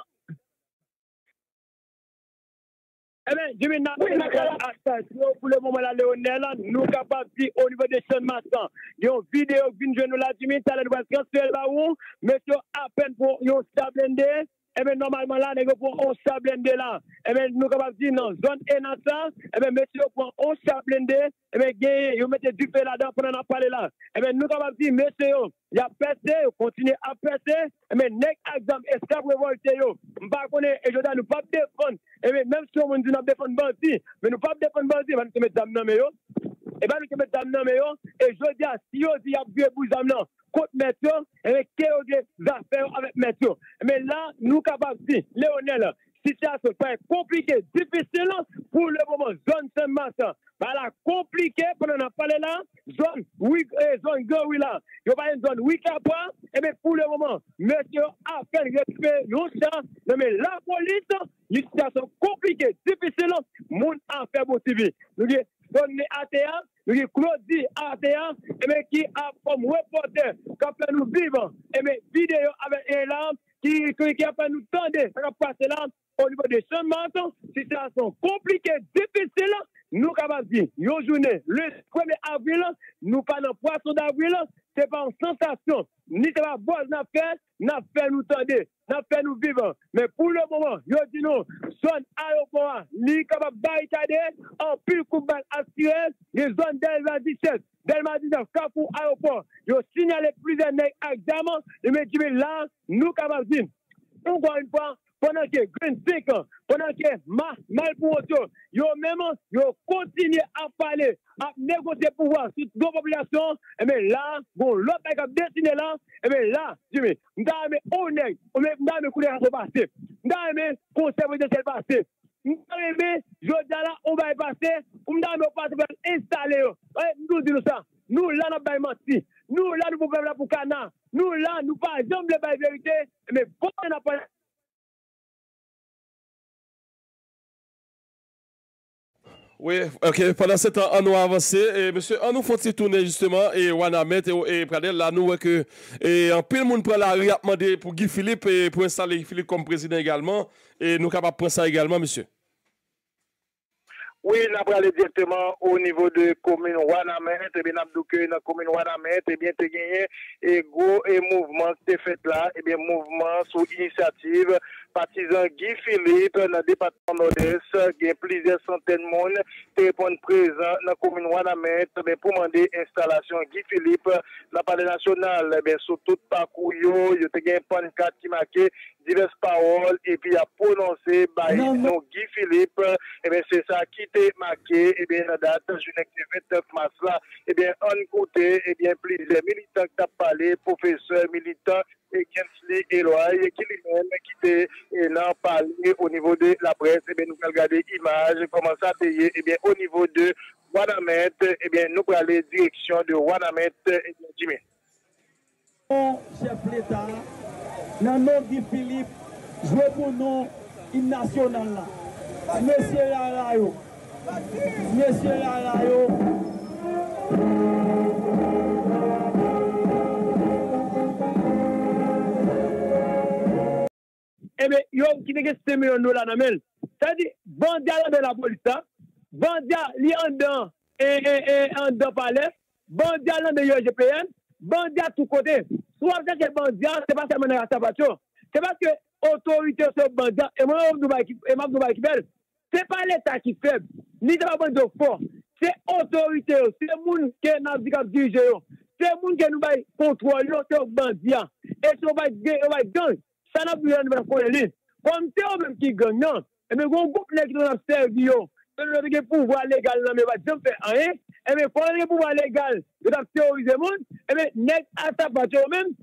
Eh bien, Jimmy, pour le moment, là, Léonel, nous sommes capables au niveau des chaînes massants. Il y a une vidéo qui vient de là, Jimmy, ça va transférer là où, mais c'est à peine pour un stable eh bien, normalement, là, nous pour un stable là. Eh bien, nous sommes capables dire, non, zone ENASA, eh bien, monsieur, pour un stable eh bien, gagné, vous mettez du feu là-dedans pour en parler là. Eh bien, nous sommes capables dire, monsieur, il a percé, continue à percer, eh bien, nek exemple, escape révolté, yo. M'pas connaître, et je dois nous pas défendre. Eh bien, même si on dit nous défendre mais nous pas défendre mais nous dans yo. Eh bien, nous dans yo, et je dis, si il y a vieux contre météo, et bien, qu'il y a des affaires avec météo. Mais là, nous capables dire, Léonel, situation compliquée, difficile pour le moment, zone Saint-Martin. Bah là, compliqué, pendant qu'on a parlé là, zone, oui, eh, zone oui là, il y a une zone oui capable, et bien pour le moment, monsieur a fait récupérer un chat, mais la police, une situation compliquée, difficile, monde a fait bon TV. Nous disons, zone ATA, nous disons, Claudie ATA, et bien qui a comme reporter, qui a fait nous vivre, et bien vidéo avec là, qui, qui a fait nous tendre, ça va passer là, au niveau des changements, situation compliquée, difficile, nous capables de dire, journée, le 1er avril, nous pas dans poisson d'avril, c'est pas une sensation, ni c'est pas bon, n'a fait, n'a fait nous tendre, n'a fait nous vivre. Mais pour le moment, yo dit nous, son aéroport, ni capable de barricader, en plus coup de assuré, les zones d'Elma 17, Delma 19, Carrefour aéroport, yo signalé plusieurs nègres avec diamants, et me dit, là, nous capables de dire, encore une fois, pendant que Green Sick, pendant que ma, mal pour eux, yo même, yo continue à parler, à négocier pouvoir sur nos populations, et bien là, bon, l'autre qui a dessiné là, et bien là, Jimmy, m'dame honnête, m'dame couler à se passer, m'dame conserver de cette passé. M'dame, je dis là, on va y passer, m'dame passer pour installer, nous disons ça, nous là, nous pas menti, nous là, nous pouvons là pour Cana, nous là, nous pas jamais la vérité, mais bon, on n'a pas Oui, ok. Pendant ce temps, on nous avancé. Et monsieur, on nous faut tourner justement. Et Wanamet et, et Pradel, là, nous, que, et en pile monde prend la demandé pour Guy Philippe et pour installer Guy Philippe comme président également. Et nous capables de prendre ça également, monsieur. Oui, nous allons aller directement au niveau de commune Wanamet. Et bien, nous dans la commune Wanamet, et bien, tu gagné et gros et mouvement qui est fait là. Et bien, mouvement sous initiative Patizan Guy Philippe nan Depatman Nord-Est gen plize santen moun te repon prezant nan komin wana met ben pou mande instalasyon Guy Philippe nan pale nasyonal eh ben sou tout pakou yo yo te gen pankat ki make divers parol epi a prononse bayi non, non. Guy Philippe. E ben se sa ki te make e eh ben nan dat jounek te 29 mas la e ben an koute e ben plize militant tap pale profeseur militant et Kensley Eloy, qui lui-même qui était là parlé au niveau de la presse. Et bien, nous allons regarder l'image, comment ça payer. Et bien, au niveau de Wanamet, et bien, nous allons aller direction de Wanamet, et Jimmy. Chef l'État, nan nom di Philippe, jwe pou nou in nasyonal la. Mesye la rayo. Mesye Eh ebe yo ki teke seme milyon dola nan men. Sa di, bandya la de la polisa, bandya li an dan, e, e, e, an dan pale, bandya la de yo GPN, bandya tou kote. Sou ap se ke bandya, se pa se menen a sabasyon. Se pa se otorite se bandya, e mwen ap nou ba ekibel. Se pa l'Etat ki feb, ni se pa bandyo for, se otorite yo, se moun ke nan zikap dirije yo, se moun ke nou bay kontrol yo, se yo bandya, e se yo bay gang, sa nan pou yon mwen konen li. Komite yo menm ki ganyan, e men goun goup nek nan servi yo, se nou yon gen pouvoi legal nan men bat jen fè anyen, e men konen gen pouvoi legal, yo tak teorize moun, e men nek ata bat yo menm,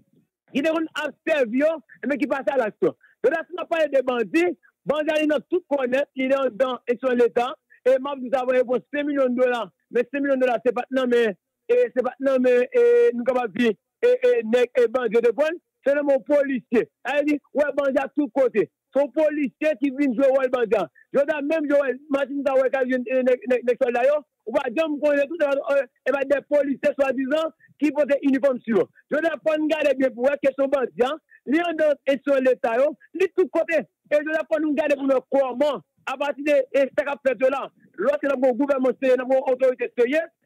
ki de kon ap servi yo, e men ki pase al sou. Yo da se nan pale de bandi, bandi alin nan tout konet, ki de dan et l'Etat, e mab nou avoye pou 5 milyon dola, men 5 milyon dola se pat nan men, e se pat nan men, e nou kama vi, e, e nek e bandi yo de pon, se nan moun polisye, a yi di, wè bandi a tout kote, son polisye ki vin jwe wè bandi a, yo dan menm jwe wè, mati nou avoye ka jen nek sol la yo, wè jom konye tout, e ba de polisye swa dizan, ki pote uniform si yo. Yo dan pon gade bie pou wè, kesyon bandi a, li an dan etson l'Etat yo, li tout kote, E jwè la pou nou gade pou nou kouman, a pati de estek ap fèdè la, lò se nan pou gouvernment seye, nan pou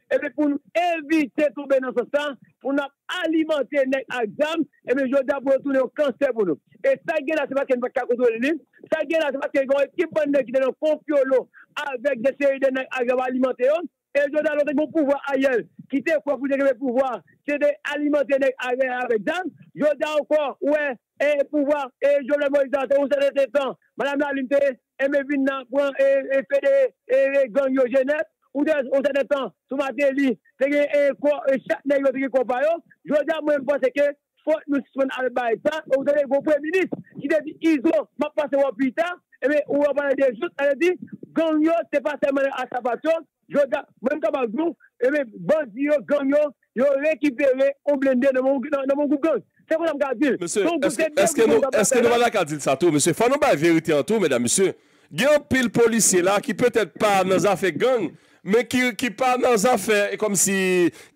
otorite seye, e pe pou nou evite toube nan sosan, pou nou alimante nek aksam, e pe jwè da pou nou toune yon kanser pou nou. E sa gen la se pa ken pa kakoutou li li, sa gen la se pa ken yon ekipon nek ki den yon konfyo lo, avek de seye de nek aksam alimante yon, e jwè da lote pou pouvoi a yel, ki te kwa pou deke pouvoi, se de alimante nek aksam, jwè da ankon, wè, E pouvwa, e jomle Moïse, ou se rete tan, madame la linte, e me vin nan, e fede, e ganyo genet, ou se rete tan, sou maten li, tege, e kwa, e chakne yo. Tege kompa yo, jwè mwen mpase ke, fote nou siswen albay sa, ou se rete gopre minis, ki de di izo, map pase wapita, e me ou wapane de jout, ane di, ganyo se pase mene asapasyon, jwè mwen kapak nou, e me bandi yo, ganyo, yo rekipere, ou blende nan moun gougan. Monsye, eske nou wala ka dil sa tou, monsye, fwa nou ba verite an tou, mèdame, monsye, gen pil polisye la ki peutet pa nan zafè gang, men ki pa nan zafè, kom si,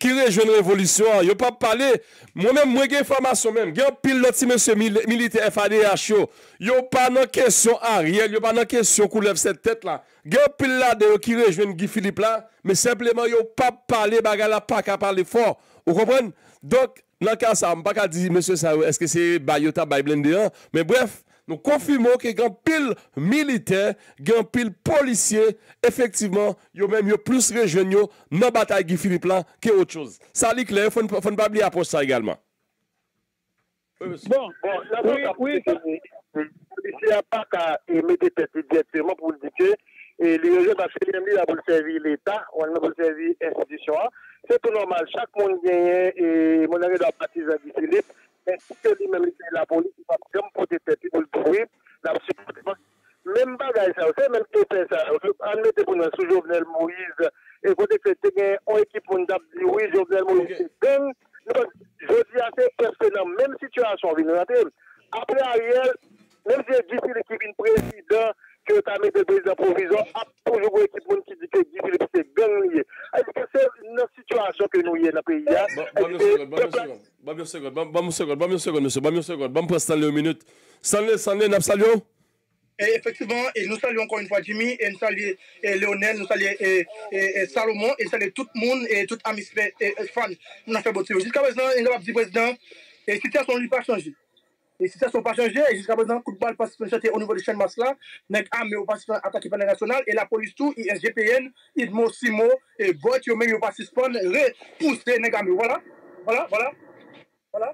ki rejwen revolisyon, yo pa pale, mwen mwen mwen gen informasyon men, gen pil loti monsye milite FADH yo, yo pa nan kesyon a riel, yo pa nan kesyon kou lev set tèt la, gen pil la de yo ki rejwen Guy Philippe la, men sepleman yo pa pale bagala pa ka pale fò, ou kompren? Dok, nan ka sa, m pa ka di, M. Sao, eske se bayota bay blende an, men bref, nous confirmons que grand pile militaire, grand pile policier, effectivement, yo même yo plus rejoignent dans bataille Guy Philippe là que autre chose. Ça li clair, faut faut pas oublier approche ça également. Bon, bon, oui, oui, policier a pas qu'à mettre tête directement pour dire que et les régions parce que lui a pour servir l'État, on a pour servir l'institution. C'est tout normal, chaque monde gagne et mon ami doit baptiser Guy Philippe men pou ke li men li se la polis, li pa jom pote tete, pou l'poui, la psi pote pote. Men bagay sa, se men te pe sa, an mette pou nan sou Jovenel Moïse, e kote ke te gen an ekip pou nan dap di, oui, Jovenel Moïse se den, je di ase, peske nan menm situasyon, apre Ariel, menm si e disi l'ekip in prezident, ke ta mette prezident provizor, ap poujou pou ekip moun ki di ke di Filip se gen liye. A di ke se, nan situasyon ke nou ye nan peyi ya. Ba myon segon, ba myon segon, ba myon segon, ba myon segon, ba myon segon, ba myon segon, ba myon prestanle ou minute. Sanle, sanle, nap salyon? E, efektivman, e nou salyon ankon yon fwa Jimmy, e nou salye Leonel, nou salye Salomon, e nou salye tout moun, e tout amispe, e fan, nou nan fe boti yo. Jiska prezant, yon ap di prezident, e sityasyon li pa chanji. E sityasyon pa chanji, e jiska prezant, kout bal pasispan chate o nivou de chen mas la, nek ame ou pasispan ataki panel nasyonal, e la polis tou, ISGPN, idmo, simo, e vot yo men yo pasispan, repousse nek ame. Wala, wala, wala, wala.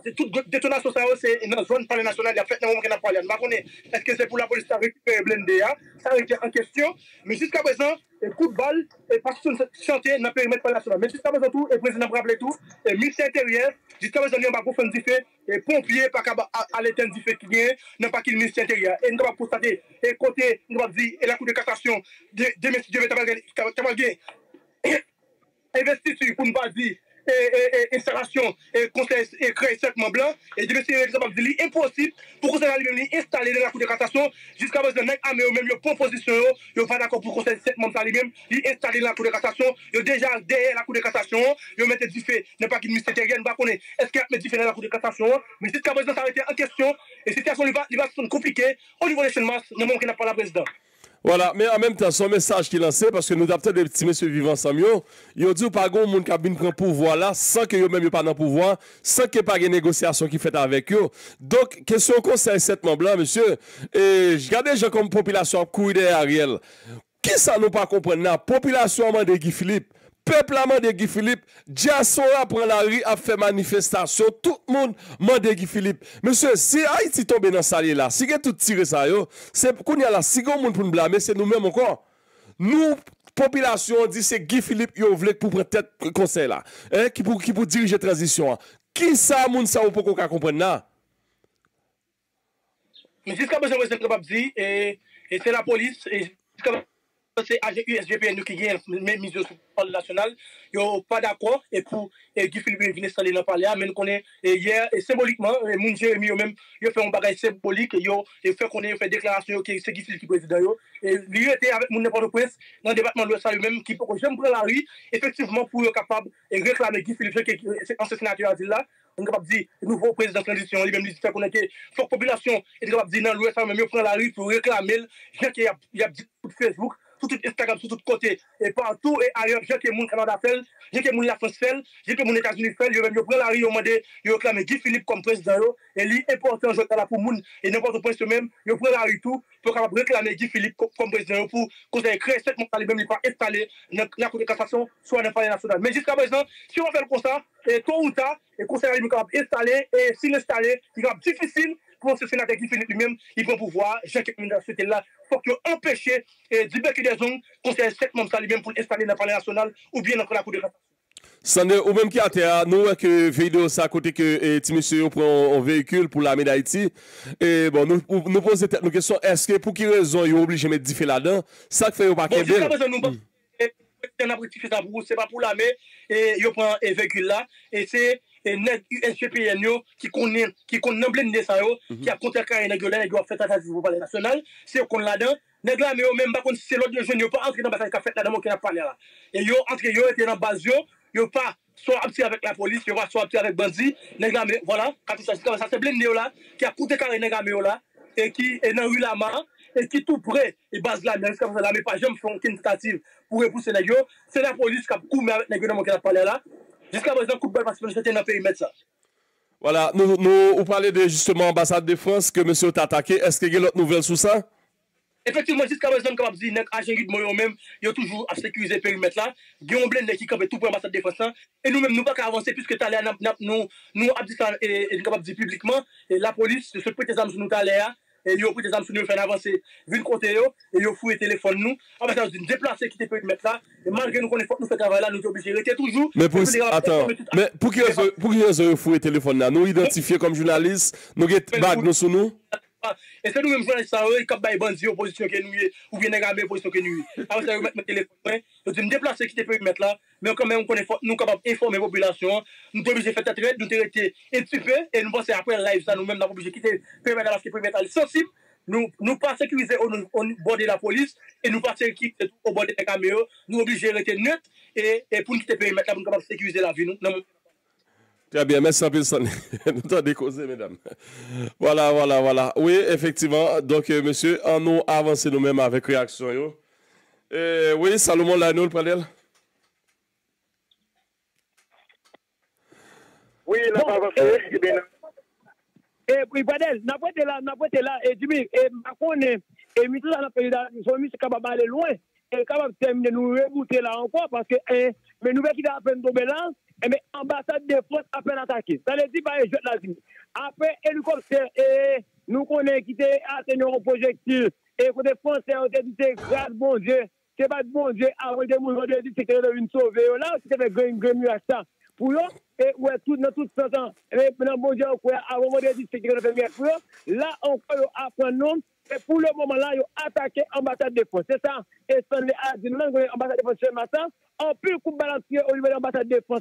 Se tout detonasyon sa yo, se nan zon pale nasyonal, ya fet nan moun gen ap pale. An bakone, eske se pou la polis sa rekupere blende ya, sa reke an kestyon. Men jiska prezant, e kout bal, e pasisyon chante nan perimet pale nasyonal. Men jiska prezant tou, e prezant brable tou, e misi interyer, jiska prezant yon bako fen di fe, e pompye pa kaba aleten di fe ki gen, nan pa ki l misi interyer. E nou bako postate, e kote, nou bako di, e la kou de katasyon, de mesi djeve tabal gen, investisi pou nou bako di, e instalasyon, e konsey, e kreye sekman blan, e di mesi, e li imposib pou konsey conseil lui-même lui installé dans la cour de cassation, jusqu'à présent, nèg armé même yo proposition yo, yo pas d'accord pour conseil 7 membres lui-même, dans la cour de cassation, yo déjà derrière la cour de cassation, yo mettait du fait, n'est pas qu'il ministère rien, pas connaît, est-ce qu'il met du fait dans la cour de cassation, mais jusqu'à présent ça a été en question, et situation il va, il va se compliquer au niveau des chaînes masse, ne manque pas la président. Voilà, mais en même temps, son message qu'il lancé, parce que nous avons des petits messieurs vivants ensemble, ils ont dit pas grand monde qui a pouvoir là, sans que eux même pas dans pouvoir, sans qu'il n'y ait pas de négociation qui fait avec eux. Donc, question conseil sept membres là, monsieur, et je regarde déjà comme population courir derrière Ariel. Qui ça nous pas comprendre? La population de Guy Philippe. Peuple a demandé Guy Philippe, diaspora prend la rue a fait manifestation, tout le monde demande Guy Philippe. Monsieur, si Haïti tombe dans salier là, si tout tiré ça yo, c'est qu'on y a là, si vous monde pour nous blâmer, c'est nous-mêmes encore. Nous population dit c'est Guy Philippe yo voulait pour prendre tête conseil là, hein, qui pour qui pour diriger transition. Qui ça moun ça ou pas comprendre là? Mais jusqu'à présent, c'est la police, c'est AGUSGPN qui gagne mes mesures sur le national. Ils pas d'accord et pour Guy Philippe venir installer dans le palais, mais qu'on est hier, et symboliquement, mon Jérémy, même, ils fait un bagage symbolique, ils fait qu'on ait fait déclaration que c'est Guy Philippe qui président. Et lui était avec mon n'importe quoi dans le département de l'Ouest lui-même, qui peut j'aime prendre la rue, effectivement, pour être capable de réclamer Guy Philippe, qui est ancien sénateur à dire là, on est capable de dire, nouveau président de transition, lui-même, il fait qu'on est, que la population est capable de dire dans l'Ouest, même, prend la rue pour réclamer, il y a dit Facebook, tout Instagram, sur tout côté, et partout et ailleurs, j'ai que mon Canada fait, j'ai que mon la France fait, j'ai que mon États-Unis fait, je prends la rue, je demande, je réclame Guy Philippe comme président, et lui, important, je là pour moun, et n'importe quoi, même, je prends la rue tout, pour réclamer Guy Philippe comme président, pour qu'on ait créé cette montagne, même, il pas installé la Cour de cassation, soit dans le palais. Mais jusqu'à présent, si on fait le constat, et tôt ou tard, le conseil est capable et s'il installé, il va difficile pour ce sénateur Guy Philippe lui-même, il prend pouvoir, j'ai c'était là, faut qu'il empêche des conseiller sept membres lui-même pour installer dans le palais national ou bien dans la cour de cassation. Sande, ou même qui a terre, nous, que vidéo ça, côté que monsieur prend un véhicule pour l'armée d'Haïti. Et bon, nous, nous posons une question, est-ce que pour quelle raison il est obligé de mettre là-dedans? Ça fait au paquet bon, nous, c'est pas pour l'armée, et il prend un véhicule là, et c'est et net USGPN yo qui connaît qui connaît blende ça yo qui a contrecarré nèg yo là nèg fait tentative pour parler national. C'est qu'on là dedans nèg là mais même pas contre c'est l'autre jeune yo pas entrer dans bataille qu'a fait là dedans qui a parlé là. Et yo entre yo était dans base yo yo pas soit abti avec la police yo pas soit abti avec bandi nèg là mais voilà quand ça ça c'est blende yo là qui a contrecarré nèg là là et qui est dans rue Lama et qui tout près et base là mais comme ça là mais pas jamais font aucune tentative pour repousser nèg yo. C'est la police qui a couru avec nèg qui a parlé là Jiska mwen zan kout bal masipon jete nan perimet sa. Voilà, nou, nou ou pale de justement ambassade de France ke monsye ou ta atake, eske gen lot nouvel sou sa? Efektivman, jiska mwen zan kam ap zi nek ajen rit mwen yo men, yo toujou ap sekurize perimet la, gen yon blen nek ki kape tout pou ambassade de France la, e nou men nou pa ka avanse piske ta le a nou ap di sa, e nou kap ap di publikman, la polis se prete zam sou nou ta le a, e yo pou te zam sou nou fè nan avansè vin kote yo, e yo fou e telefon nou, an batan zin deplase ki te pe met la, e malge nou konen fòk nou fè kavay la, nou te obligè rete toujou. Men pou, atan, men pou ki yo zè yo fou e telefon nan, nou identifiye kom jounalist, nou get bag nou sou nou? Et c'est nous-mêmes journalistes, ils ont des bandits opposition que nous, ou bien des opposition que nous. Alors, ça, mettre le téléphone, ils ont une déplacée qui te peut mettre là, mais quand même, nous sommes capables d'informer la population, nous sommes obligés de faire tête nous sommes été un petit peu, et nous pensons après live, ça, nous-mêmes, nous sommes obligés de quitter le permettre parce que le permettre sensible, nous nous pas sécuriser au, bord de la police et nous pas sécuriser au bord des caméras, nous obligés de rester neutres et, pour nous quitter le permettre, nous sommes sécuriser la vie. Nous, Très bien, merci un peu, Nous t'en décausé, mesdames. Voilà, voilà, voilà. Oui, effectivement. Donc, euh, monsieur, en nous avancer nous-mêmes avec réaction. Yo. Euh, oui, Salomon Lano, le panel? Oui, il a avancé. Et puis, Badel, n'a pas été là, n'a pas été là, et Jimmy, et Macron, et Mito dans le pays capable d'aller loin, et capable de terminer, nous rebooter là encore, parce que, eh, mais nous, qui a peine tomber là, et mais ambassade de France a peine attaqué. Ça veut dire, bah, je la dis. Après, hélicoptère, et nous connaissons qui était atteint un projectile, et côté français, on a dit, grâce bon Dieu, c'est pas de bon Dieu, avant de mourir, on a dit, c'est que une sauver, là, c'était un nuage ça. Pour eux, et ouais, tout, dans tout ce temps, et maintenant, bon Dieu, avant de dire, c'est que fait pour eux, là, encore, apprendre, Et pour le moment là, ils ont attaqué l'ambassade de France. C'est ça. Et ça, a dit, nous l'ambassade de France ce matin. Coup de balancier au niveau de l'ambassade de France.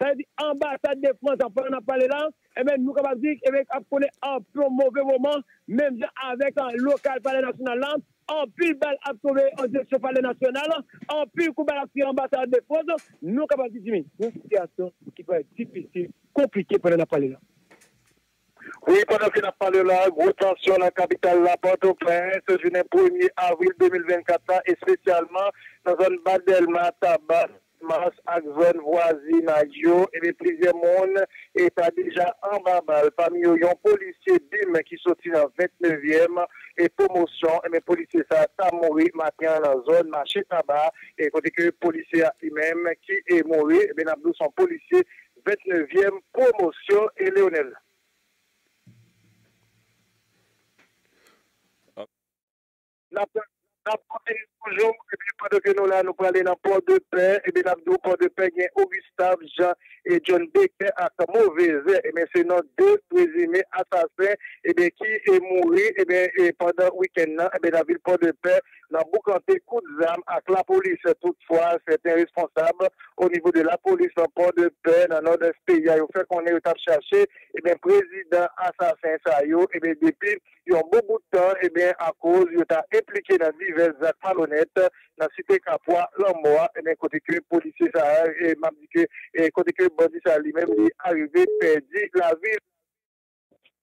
Ça veut dire ambassade de France, on a parlé là, et bien nous, comme dire, et eh bien, on connaît un peu mauvais moment, même avec un local palais national là, en pile balle à trouvé en direction palais national, en plus coup de balancier ambassade de France, nous, comme dire, une situation qui peut être difficile, compliquée pour la parler là. Oui, pendant que nous parlé là, grosse tension la capitale, la Port-au-Prince, jeudi 1er avril 2024, et spécialement dans une Badelma, Tabac, Mars, ak zone voisine a yo, et plusieurs monde est déjà en babal. Parmi eux, yon policier BIM qui sorti dans 29e et promotion, et policier ça a mouru matin dans la zone marché tabac, et côté que policier lui-même qui est mouru, et bien son policier 29e promotion et Léonel. La pendant que nous là, nous parlons dans Port-de-Paix, et bien nous Port-de-Paix, il y a Augustave, Jean et John Baker à mauvais et bien c'est nos deux présumés assassins, et bien qui est mort, et bien pendant le week-end, et bien la ville Port-de-Paix, n'a boucanté coup d'armes avec la police. Toutefois, c'est responsable au niveau de la police en Port-de-Paix, dans notre pays. Il fait qu'on est chercher, et bien président assassin ça, et bien depuis, il y a beaucoup de temps, et bien à cause, il a impliqué dans divers actes malhonnêtes dans la cité Capois, l'homme, et bien côté que policier ça et m'a dit que côté que bandit ça lui-même est arrivé perdu la ville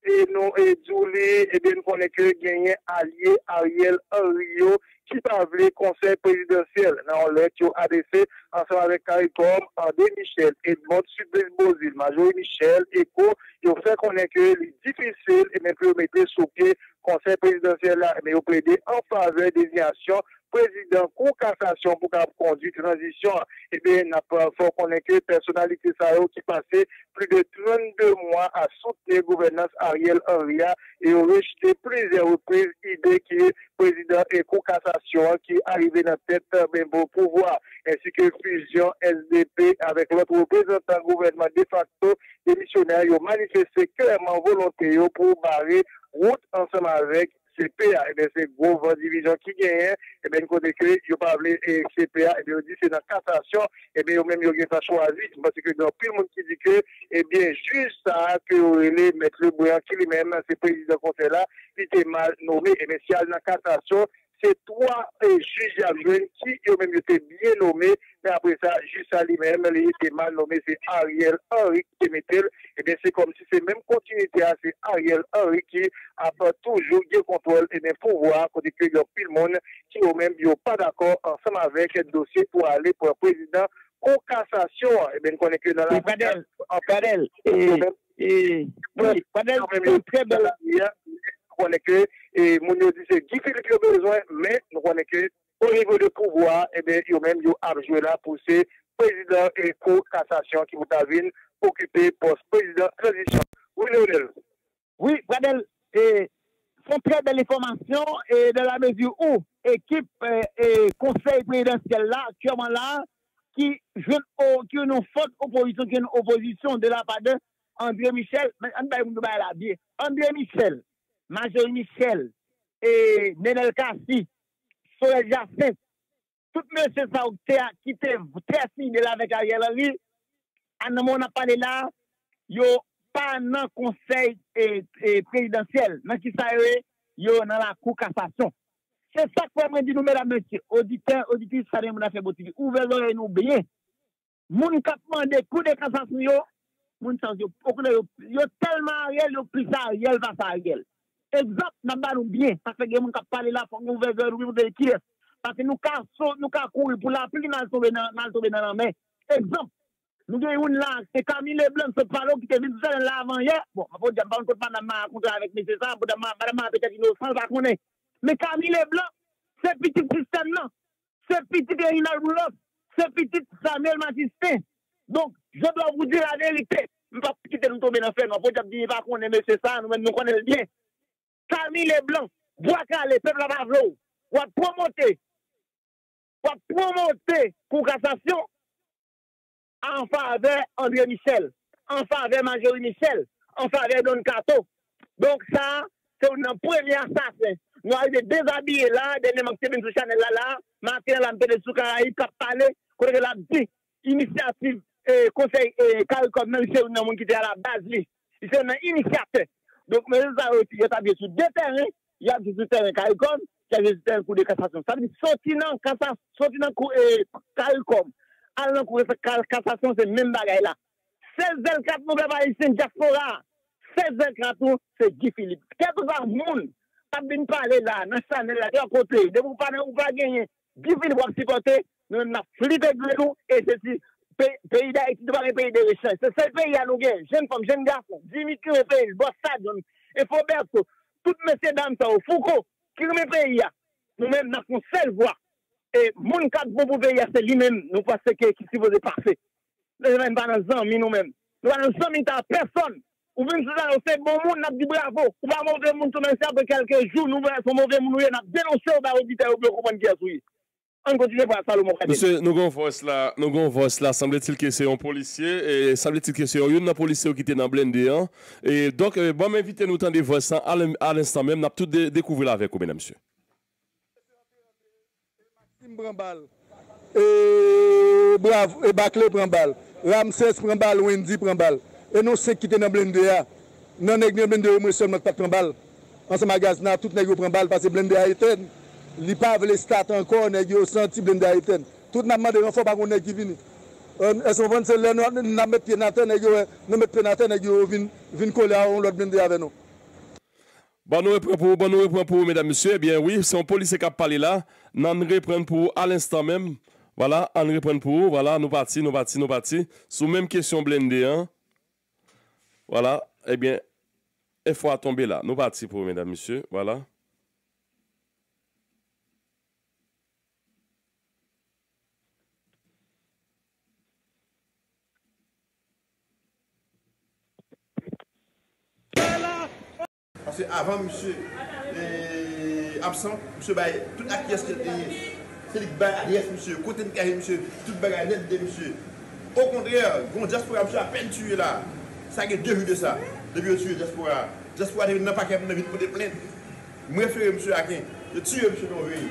et nous et Douli et bien nous connaissons que gagné allié Ariel Henry qui parle conseil présidentiel. Dans qui a ADC ensemble avec CARICOM, André Michel, Edmond Sudbris Bozil, Major Michel, ECO, ils ont fait connaître que c'est difficile et même plus mettre sous pied conseil présidentiel mais ils plaidé en faveur des actions président cour cassation pour conduire transition, eh bien, n'a pas faut connaître que personnalité ça qui passait plus de 32 mois à soutenir gouvernance Ariel Henry et ont rejeté plusieurs reprises l'idée qui est président et cour cassation qui est arrivé dans tête même pour pouvoir ainsi que fusion SDP avec l'autre représentant gouvernement de facto démissionnaire ont manifesté clairement volonté pour barrer route ensemble avec CPA, et bien c'est gros division qui gagne, et bien côté que yo pas et CPA, et bien dit c'est dans cassation, et bien même yo pas choisi parce que dans plus le monde qui dit que et bien juste ça que les mettre le bouillon qui lui-même c'est président conseil là, il était mal nommé. Et bien si elle dans cassation c'est trois juges à qui eux-mêmes étaient bien nommés, mais après ça, juste à lui-même, il était mal nommé, c'est Ariel Henry qui mettait, et eh bien c'est comme si c'est même continuité, hein, c'est Ariel Henry qui a pas toujours le contrôle et bien pouvoir, côté que il y a plus le monde qui eux-mêmes n'ont pas d'accord ensemble avec le dossier pour aller pour le président en cassation, et eh bien, on connaît que dans la... Padel, Padel, et, et, oui, Padel, très belle connaît que, et mon c'est Guy Philippe a besoin, mais nous connaissons que, au niveau de pouvoir, eh bien, ils ont même joué là pour ces présidents et co-cassation qui vous avez occupé poste président transition. Oui, Lionel. Oui, Bradel, et sont très belles informations et dans la mesure où équipe euh, et conseil présidentiel là, actuellement là, qui joue qui une forte opposition, qui une opposition de la part de André Michel, André Michel, Major Michel, et Nenel Kassi, Sorel Jacin, tout monsieur ça qui était très là avec Ariel Henry, à mon parlé là, yo pas dans conseil et, présidentiel, mais qui ça yo dans la cour cassation. C'est ça que moi dit nous mesdames messieurs, auditeurs, auditrices, ça nous fait boutique. Ouvrez l'oreille nous bien. Moun kap des coup de cassation yo, moun sans yo, yo tellement Ariel yo plus Ariel va Ariel. Exemple, nan bien, parce que moun kap pale la, nou veze ki es. Parce que nou ka so, la pli nan tobe nan. Exemple, nou gen yon la, se Camille Leblanc se palo ki te vide zan la avan ye, bon, ma pou diyan pa un kote pa nan ma kontra avek mese sa, pou diyan ma, madama apete ki nou san sa konen. Me Camille Leblanc, se pitit Christian nan, se pitit Erinal Boulos, se pitit Samuel Matiste. Donc, je dois vous dire la vérité. Mwen pa pite nou tobe nan fè, ma pou diyan pa konen mese sa, nou men nou konen le bien. Camille Leblanc, Bois-Calais, peuple Pavlov, ou à promoter, ou à promoter pour cassation en faveur André Michel, en faveur Marjorie Michel, en faveur Don Cato. Donc ça, c'est un premier assassin. nou a yon dezabye la, dene mank se ben sou chanel la la, manken la mpe de sou karayi, kap pale, kone la di, inisiativ konsey karikom, men se yon nan moun ki te a la baz li, se yon nan inisiativ, donk men yon tabye sou de teren, yon sou teren karikom, yon sou teren kou de kasasyon, sa di soti nan kasasyon, soti nan kou karikom, al nan kou kasasyon se men bagay la, 16 del kat nou beba isen diaspora, 16 del kat nou se Gifilip. Kèp ou sa moun, ap bin pale la, la, kè an kote, de pou pale ou pa genye, Gifilip wak si kote, nou nan flite gle nou, e se peyi da eti, dwa re peyi de rechan. Se se peyi an nou gen, jen fom, jen gafon, Jimmy kire peyi, Bossad, e Foberto, tout mese dam sa ou, Foucault, kire peyi ya, nou men nan kon sel vwa, e moun kat pou pou peyi ya, se li men, nou pa seke ki si vode parfait. Ne jen pa nan zan mi nou men. Nou an nan zan mi ta person. Ou ou se bon moun nap di bravo. Ou pa mouve moun tou men se apre kelke jou nou vè son mouve moun nou yè nap denonsè ou ba ou dite ou blok ou on continue par Salomon Kadel. Monsieur, nous avons force là, nous avons force là, semble-t-il que c'est un policier, et semble-t-il que c'est un policier qui était dans blindé. Hein? Et donc, euh, bon, m'inviter nous tendre voix à l'instant même, nous avons tout découvert avec vous, mesdames, messieurs. Maxime Brambal, et, bravo, et Baclé Brambal, Ramses Brambal, Wendy Brambal, et nous, c'est qui était dans blindé. Non, nous avons blindé, nous sommes pas de Brambal. Ensemble, à Gazna, tout le monde prend balle parce que blindé a été. Li pa vle stat ankon, neg yo senti blende ya eten. Tout nan mande yon fò bagon neg ki vini. E son fon se lè nan met pye naten, neg yo nan met pye naten, neg yo vin kole a on lot blende ya ven nou. Bon nou repren pou, bon nou repren pou, mesdames, messieurs. Bien oui, se yon polise kap pale la, nan repren pou al instant mèm. Voilà, on reprend pour vous. Voilà, nous partis, nous partis, nous partis. Sous même question blendée, hein. Voilà, eh bien, il faut tomber là. Nous partis pour vous, mesdames, messieurs. Voilà. Pase avan msè absan, msè baye tout akyes ke tenye. Se lik baye akyes msè, kote nkari msè, tout bagay net de msè. Ou kontrè, goun diaspora msè apen tue la. Sa gen devy de sa, devy yo tue diaspora. Diaspora devy nan pa kem nan vit pou de plèd. Mwen fere msè aken, yo tue msè nan vey.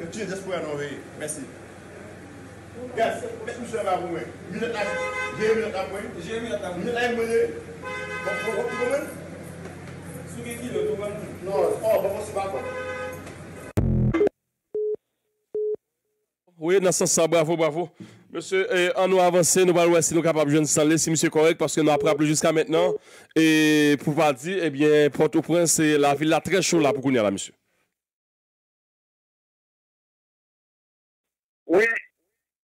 Yo tue diaspora nan vey. Mersi. Gas, met msè va pou mwen. Minot ak, jè minot ak mwen. Jè minot ak mwen. Minot ak mwen. Bon, bon, bon, bon, bon. Oui, dans ce sens, bravo, bravo. Monsieur, eh, en nous avancer, nous allons voir si nous sommes capables de jeune saler, si monsieur correct, parce que nous avons jusqu'à maintenant. Et pour pas dire, eh bien, Port-au-Prince, c'est la ville là très chaude là pour qu'on là, monsieur. Oui,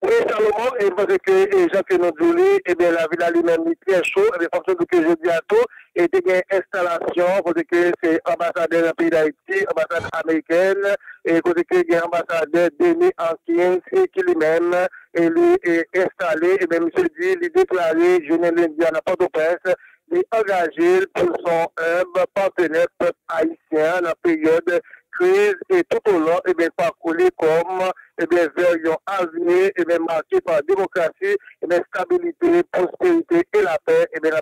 oui, Salomon, et parce que Jean-Claude Jolie, eh bien, la ville lui-même est très chaud, et bien, fonction de que je dis à tout, et une installation, parce que c'est ambassadeur d'un pays d'Haïti, ambassade américaine, et côté que il y a ambassadeur Denis Ankien, qui lui-même est lui est installé, et bien, monsieur dit, il est déclaré, je ne l'ai à Port-au-Prince, il est engagé pour son humble partenaire haïtien dans la période crise et tout au long, et bien, parcouru comme, et bien, vers un avenir, et bien, marqué par démocratie, et bien, stabilité, prospérité et la paix, et bien, la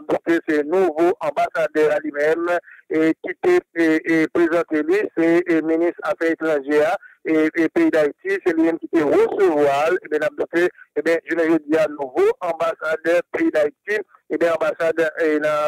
c'est nouveau ambassadeur à lui-même, et qui était présenté lui, c'est le ministre Affaires étrangères et, pays d'Haïti, c'est lui qui était recevoir, et bien, la et bien, je ne dis à nouveau ambassadeur pays d'Haïti, et bien, ambassadeur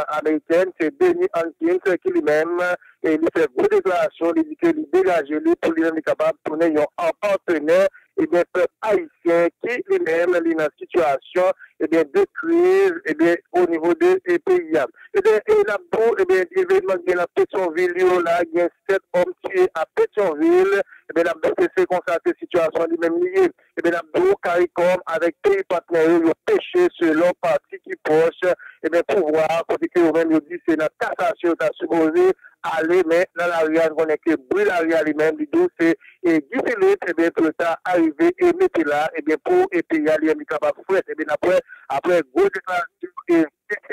américaine, c'est Denis Hankins qui lui-même, et il fait de déclarations, il dit qu'il dégage lui pour lui-même capable de tourner en partenaire et bien, peuple haïtien qui lui-même est dans situation et bien, de crise et bien, au niveau des pays. Et bien, et là, pour, et bien, l'événement de la Pétionville, là, il y a sept hommes tués à Pétionville, et bien, la c'est constaté situation lui-même liée. Et bien, la CARICOM avec pays partenaires, ils ont pêché selon parti qui proche, et bien, pour voir, parce que eux-mêmes, ils disent c'est la cassation, t'as supposé, mais dans la réalité, on est que brûle la réalité même, du tout, c'est et Philippe, et bien, tout le temps, arrivé et mettre là, et bien, pour et puis aller, capable de faire, et bien, après, après, gros déclaration,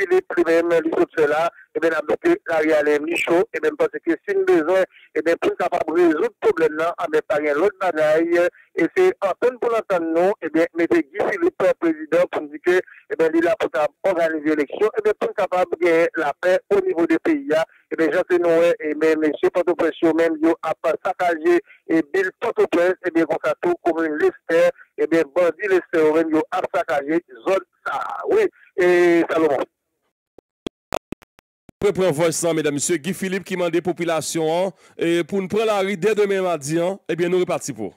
lui-même, lui tout cela, et bien, la est chaud, et bien, parce que si nous besoin, et bien, pour capable de résoudre le problème là, bien, par l'autre bagaille, et c'est en peine pour l'entendre nous, et bien, mettez Guy Philippe, président, pour nous dire que, et bien, il là pour organiser l'élection, et bien, pour capable de gagner la paix au niveau des pays, et bien, Jean Noé, et bien, M. Port-au-Prince, même, il a saccagé, et Bill Port-au-Prince, et bien, comme ça, tout, comme une liste, et bien, bandit Lester, même, il a saccagé, zone ça, oui, et Salomon. Pre pre voice san, mesdames, messieurs, Guy Philippe qui mande population an, et pou nou pre la ri dè demè mardi an, ebyen nou reparti pou.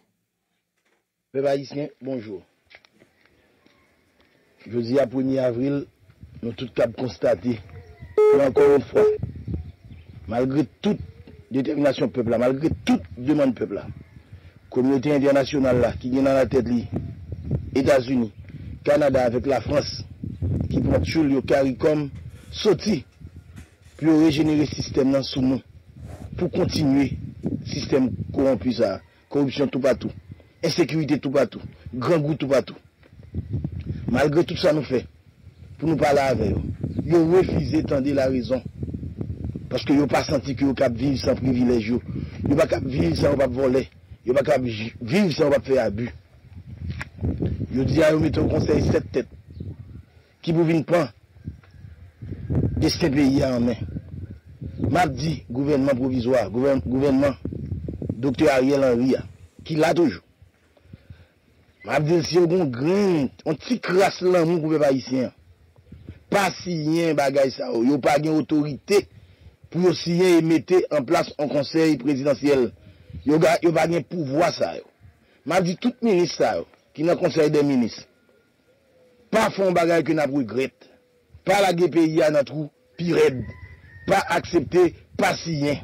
Pe bayisyen, bonjou. Jodi a 1 avril, nou tout kap konstate, pou ankon ou fwa, malgre tout determinasyon pepla, malgre tout deman pepla, komyote internasyonal la, ki gen nan la tèd li, Etats-Unis, Kanada, avek la Frans, ki pou choul yo karikom soti pou yo rejenere sistem nan sou nou pou kontinue sistem korompi sa korupsyon tou patou ensekurite tou patou gran gout tou patou. Malgre tout sa nou fe pou nou pala ave yo yo refize tende la rezon paske yo pa santi ki yo kap vive san privilej yo yo pa kap vive san wap vole yo pa kap vive san wap fe abu. Yo di a yo meton konsey set tet ki pou vin pran deske peyi an men. Map di, gouvernement provizwa, gouvernement Dr. Ariel Henry ya, ki la toujou. Map di, si yo goun gren, on ti kras lan moun koupe pa isyen. Pa siyen bagay sa ou, yo pa gen otorite pou yo siyen emete en plas an konsey presidansyel. Yo, yo pa gen pouvoa sa ou. Map di, tout minis sa ou, ki nan konsey de minis. pa fon bagay ke nap regret, pa lage peyi nan trou, pi red, pa aksepte, pa siyen.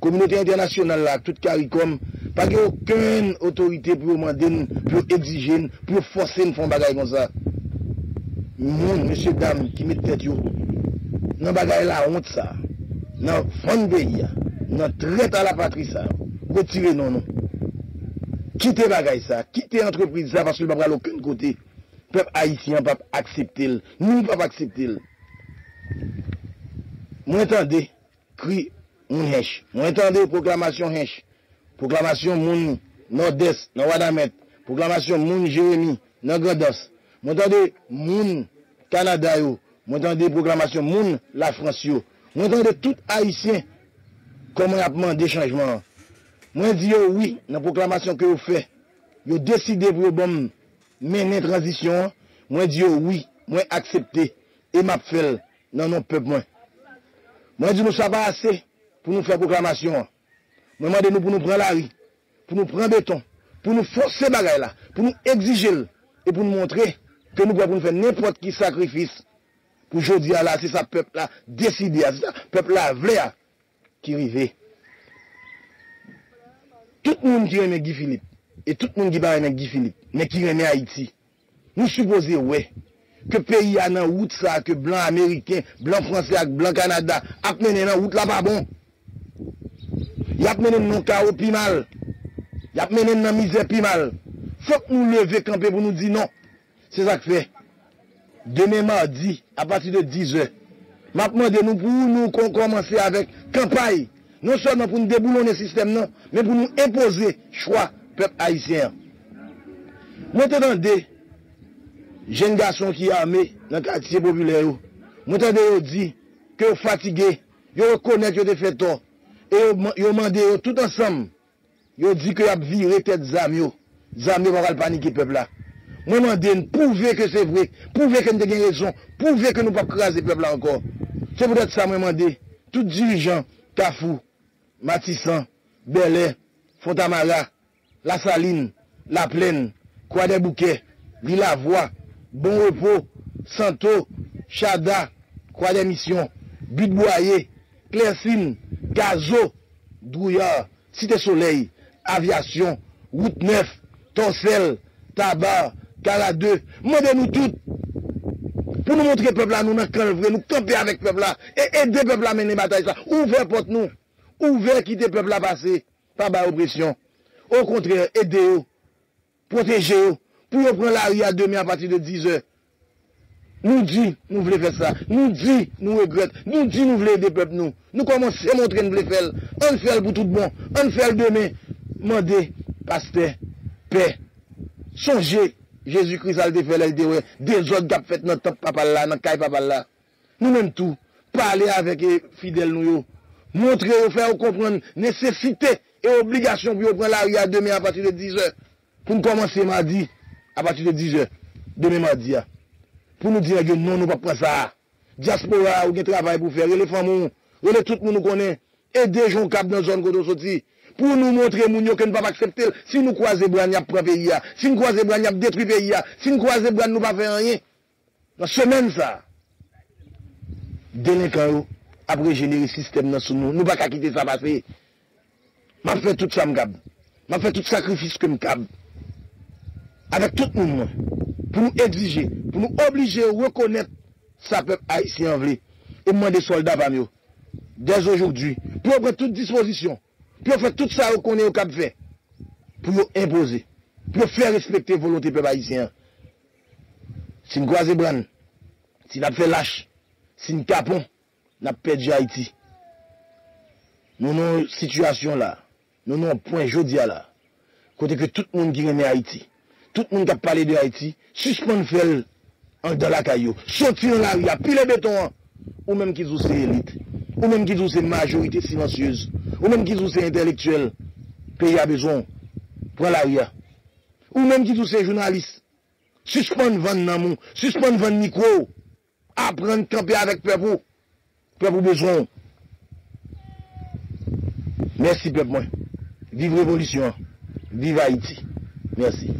Komunite internasyonal la, tout karikom, pa gen okun otorite pou yo manden, pou yo exijen, pou yo fosen fon bagay kon sa. Moun, monsye dam, ki met tet yo, nan bagay la ont sa, nan fon beyi ya, nan tret a la patri sa, retire non non. Kite bagay sa, kite entreprise sa, paske l pa pral okun kote. pep Haitien pap aksepte l, nou pap aksepte l. Mwen tende kri moun hench, mwen tende proklamasyon hench, proklamasyon moun Nord-Est, nan Wadamet, proklamasyon moun Jérémy, nan Godos, mwen tende moun Kanada yo, mwen tende proklamasyon moun la Frans yo, mwen tende tout Haitien koman apman de chanjman. Mwen di yo oui nan proklamasyon ke yo fe, yo deside pou yo bom moun. menen transisyon, mwen diyo oui, mwen aksepte, e map fel nan nou pep mwen. Mwen di nou sa pa ase pou nou fè proklamasyon. Mwen mwen de nou pou nou pren la ri, pou nou pren beton, pou nou fòse bagay la, pou nou exige l, e pou nou montre ke nou pou nou fè nèpot ki sakrifis pou jodi a la, se sa pep la deside a, se sa pep la vle a ki rive. Tout moun ki reme Guy Philippe, et tout moun ki ba reme Guy Philippe, men ki reme Haiti. Nou suppose we, ke peyi a nan wout sa, ke blan Ameriken, blan Fransè ak blan Kanada, ap menen nan wout la pa bon. Yap menen nan kao pi mal. Yap menen nan mize pi mal. Fok nou leve kampe pou nou di non. Se sak fe. Deme mardi, a pati de 10 e. map de nou pou nou kon komanse avèk kampay. Non son nan pou nou deboulon ne sistem nan, men pou nou impose chwa pep Haitien. Mwen te dande, jen gason ki ame nan katisye popule yo, mwen te de yo di, ke yo fatige, yo rekonek yo te feto, e yo, yo mande yo tout ansam, yo di ke yo ap vire tet zam yo, zam yo bakal paniki pepla. Mwen mande yon pouve ke se vre, pouve ke nou te gen rezon, pouve ke nou pa krasi pepla ankon. Se pou det sa mwen mande, tout dirijan, Kafou, Matisan, Belè, Fontamara, La Saline, La Plaine, Kwa de Bouke, Lila Voix, Bon Repos, Santo, Chada, Kwa de Mission, Budboye, Klersine, Gazo, Douillard, Site Soleil, Aviation, Route 9, Torsel, Tabar, Kala 2. Mwen nou tout pou nou montre pepla nou nan kalvre, nou kampe avèk pepla, e ede pepla menen batay sa. Ouve pot nou, ouve kite pepla pase, pa ba opresyon. Ou kontre, ede yo. proteje yo, pou yo pren la ri a demi a pati de 10 e. Nou di nou vle fè sa, nou di nou regret, nou di nou vle de pep nou. Nou koman se montre nou vle fèl, an fèl pou tout bon, an fèl demè. Mande, paste, pe, sonje, Jésus Christ al de fèl el de wè, de zot gap fèt nan top papal la, nan kay papal la. Nou menm tou, pale avèk e fidèl nou yo. Montre yo fè yo kompren, nesesite e obligasyon pou yo pren la ri a deme a pati de 10 e. pou nou komanse madi apati de 10 je, deme madi ya. Pou nou dire gen non nou pa pran sa. Diaspora ou gen travay pou fer, rele famon, rele tout moun nou konen, ede joun kap nan zon koto soti. Pou nou montre moun yo ken pa pa akseptel, si nou kwa zebran yap pran peyi ya, si nou kwa zebran yap detri peyi ya, si nou kwa zebran nou pa fè anye. Nan semen sa, delinkan yo, apre jeneri sistem nan sou nou, nou pa kakite sa pase. Ma fè tout sa mkab, ma fè tout sakrifis ke mkab. avèk tout moun mwen, pou nou egzije, pou nou oblije ou rekonèt sa pep Haitien vle, e mwen de soldat vam yo, dez ojoukdwi, pou yo pren tout disposisyon, pou yo fè tout sa ou konè yo kap fè, pou yo impose, pou yo fè respekte volonté pep Haitien. Si n kwaze bran, si n ap fè lache, si n kapon, n ap pèdje Haiti. Nou nou situasyon la, nou nou pwen jodia la, kote ke tout moun ki rene Haiti. tout moun kap pale de Haiti, suspon fel an do la kayo, soti an la ria, pile beton an, ou menm ki zou se elit, ou menm ki zou se majorite silansyeuse, ou menm ki zou se intelektuel, pe ya bezon, pran la ria, ou menm ki zou se jounalist, suspon van nan moun, suspon van mikro, apren kampe avèk pepou, pepou bezon. Mersi pep mwen, vive revolisyon, vive Haiti, mersi.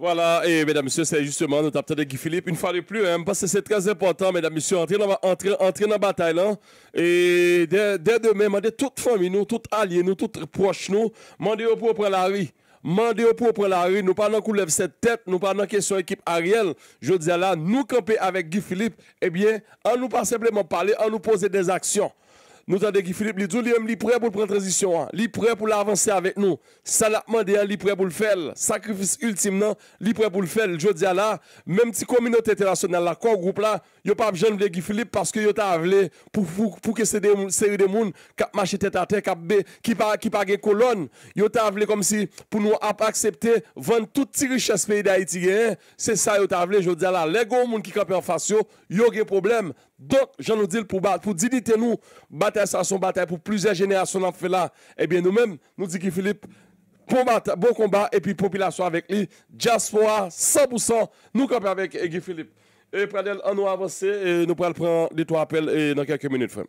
Voilà, et mesdames, messieurs, c'est justement notre de Guy Philippe. Une fois de plus, hein, parce que c'est très important, mesdames, messieurs, entrer dans, la bataille là. Et dès, dès demain, demandez toute famille, nous, toute alliés, nous, toutes proches, nous, demandez pour prendre la rue. Mandez pour prendre la rue, nous pas dans lève cette tête, nous pas dans question équipe Ariel. Je dis là, nous camper avec Guy Philippe, eh bien, on nous pas simplement parler, on nous poser des actions. Nous avons dit Philippe, il est prêt pour prendre transition, il est prêt pour l'avancer avec nous. Ça il est prêt pour le faire. Sacrifice ultime, il est prêt pour le faire. Je dis là, même si la communauté internationale, la groupe là, a pas besoin de Guy Philippe parce que il a voulu pour, pour, que c'est des série de monde qui marché tête à tête, qui pas qui pas colonne. Il a voulu comme si pour nous accepter vendre toute richesse pays d'Haïti. C'est ça il a voulu. Je dis là, les gens qui campent en face, il y a un problème. Donc, je nous dis pour, pour dignité nous, bataille ça, son bataille pour plusieurs générations en fait là. Eh bien, nous-mêmes, nous disons que Philippe, bon, bon combat, et puis population avec lui, diaspora 100%, nous campons avec Guy Philippe. Et Pradel, on nous avance et nous pourrons prendre les trois appels dans quelques minutes. Frère.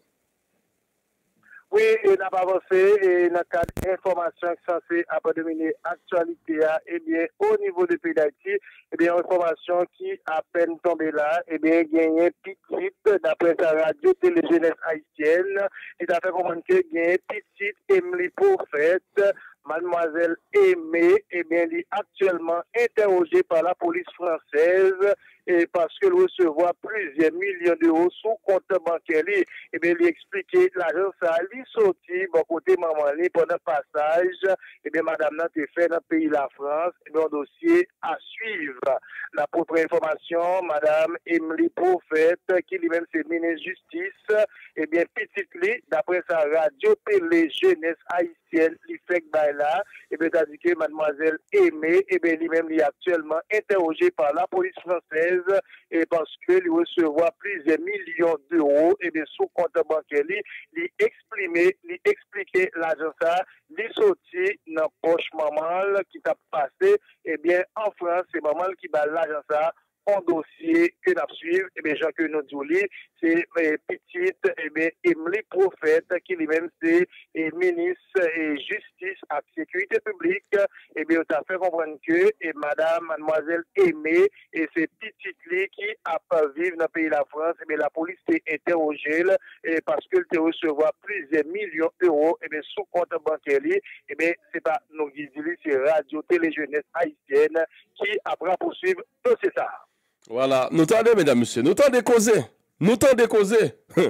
Oui, et pas avancé, et dans le cadre d'information censée après dominer l'actualité, eh bien, au niveau du pays d'Haïti, eh bien, information qui à peine tombée là, eh bien, gagné petite, d'après sa radio télé jeunesse haïtienne, et a fait comprendre que gagné petite Emily Prophète, mademoiselle Aimée, eh bien, elle est actuellement interrogée par la police française et parce qu'elle recevoir plusieurs millions d'euros sous compte bancaire. Et eh bien, lui expliquer l'agence a lui sorti, bon côté maman pendant passage, et eh bien, madame n'a fait dans le pays de la France, et eh bien, un dossier à suivre. La propre information, madame Emily Prophète, qui lui-même c'est ministre justice, et bien, petite d'après sa radio télé jeunesse haïtienne, lui fait et bien, dit que mademoiselle Aimée, et bien, lui-même, est actuellement interrogé par la police française et parce que lui recevoir plusieurs millions d'euros et des sous compte bancaire lui exprimer lui expliquer l'argent ça lui sorti dans poche maman qui t'a passé et bien en France c'est maman qui bat l'argent ça un dossier que nous suivons, et bien, Jean que nous disons, c'est eh, petite, et bien, Emily Prophète, qui lui-même, c'est eh, ministre et justice et sécurité publique, et bien, on a fait comprendre que, et madame, mademoiselle Aimée, et c'est petite qui a pas vivre dans le pays de la France, et bien, la police s'est interrogée, et parce qu'elle te recevoir plusieurs millions d'euros, et bien, sous compte bancaire, et bien, c'est pas nous c'est Radio Télé Jeunesse Haïtienne qui à poursuivre tout ça. Voilà, nous tendez, mesdames, messieurs, nous tendez causer, nous tendez causer.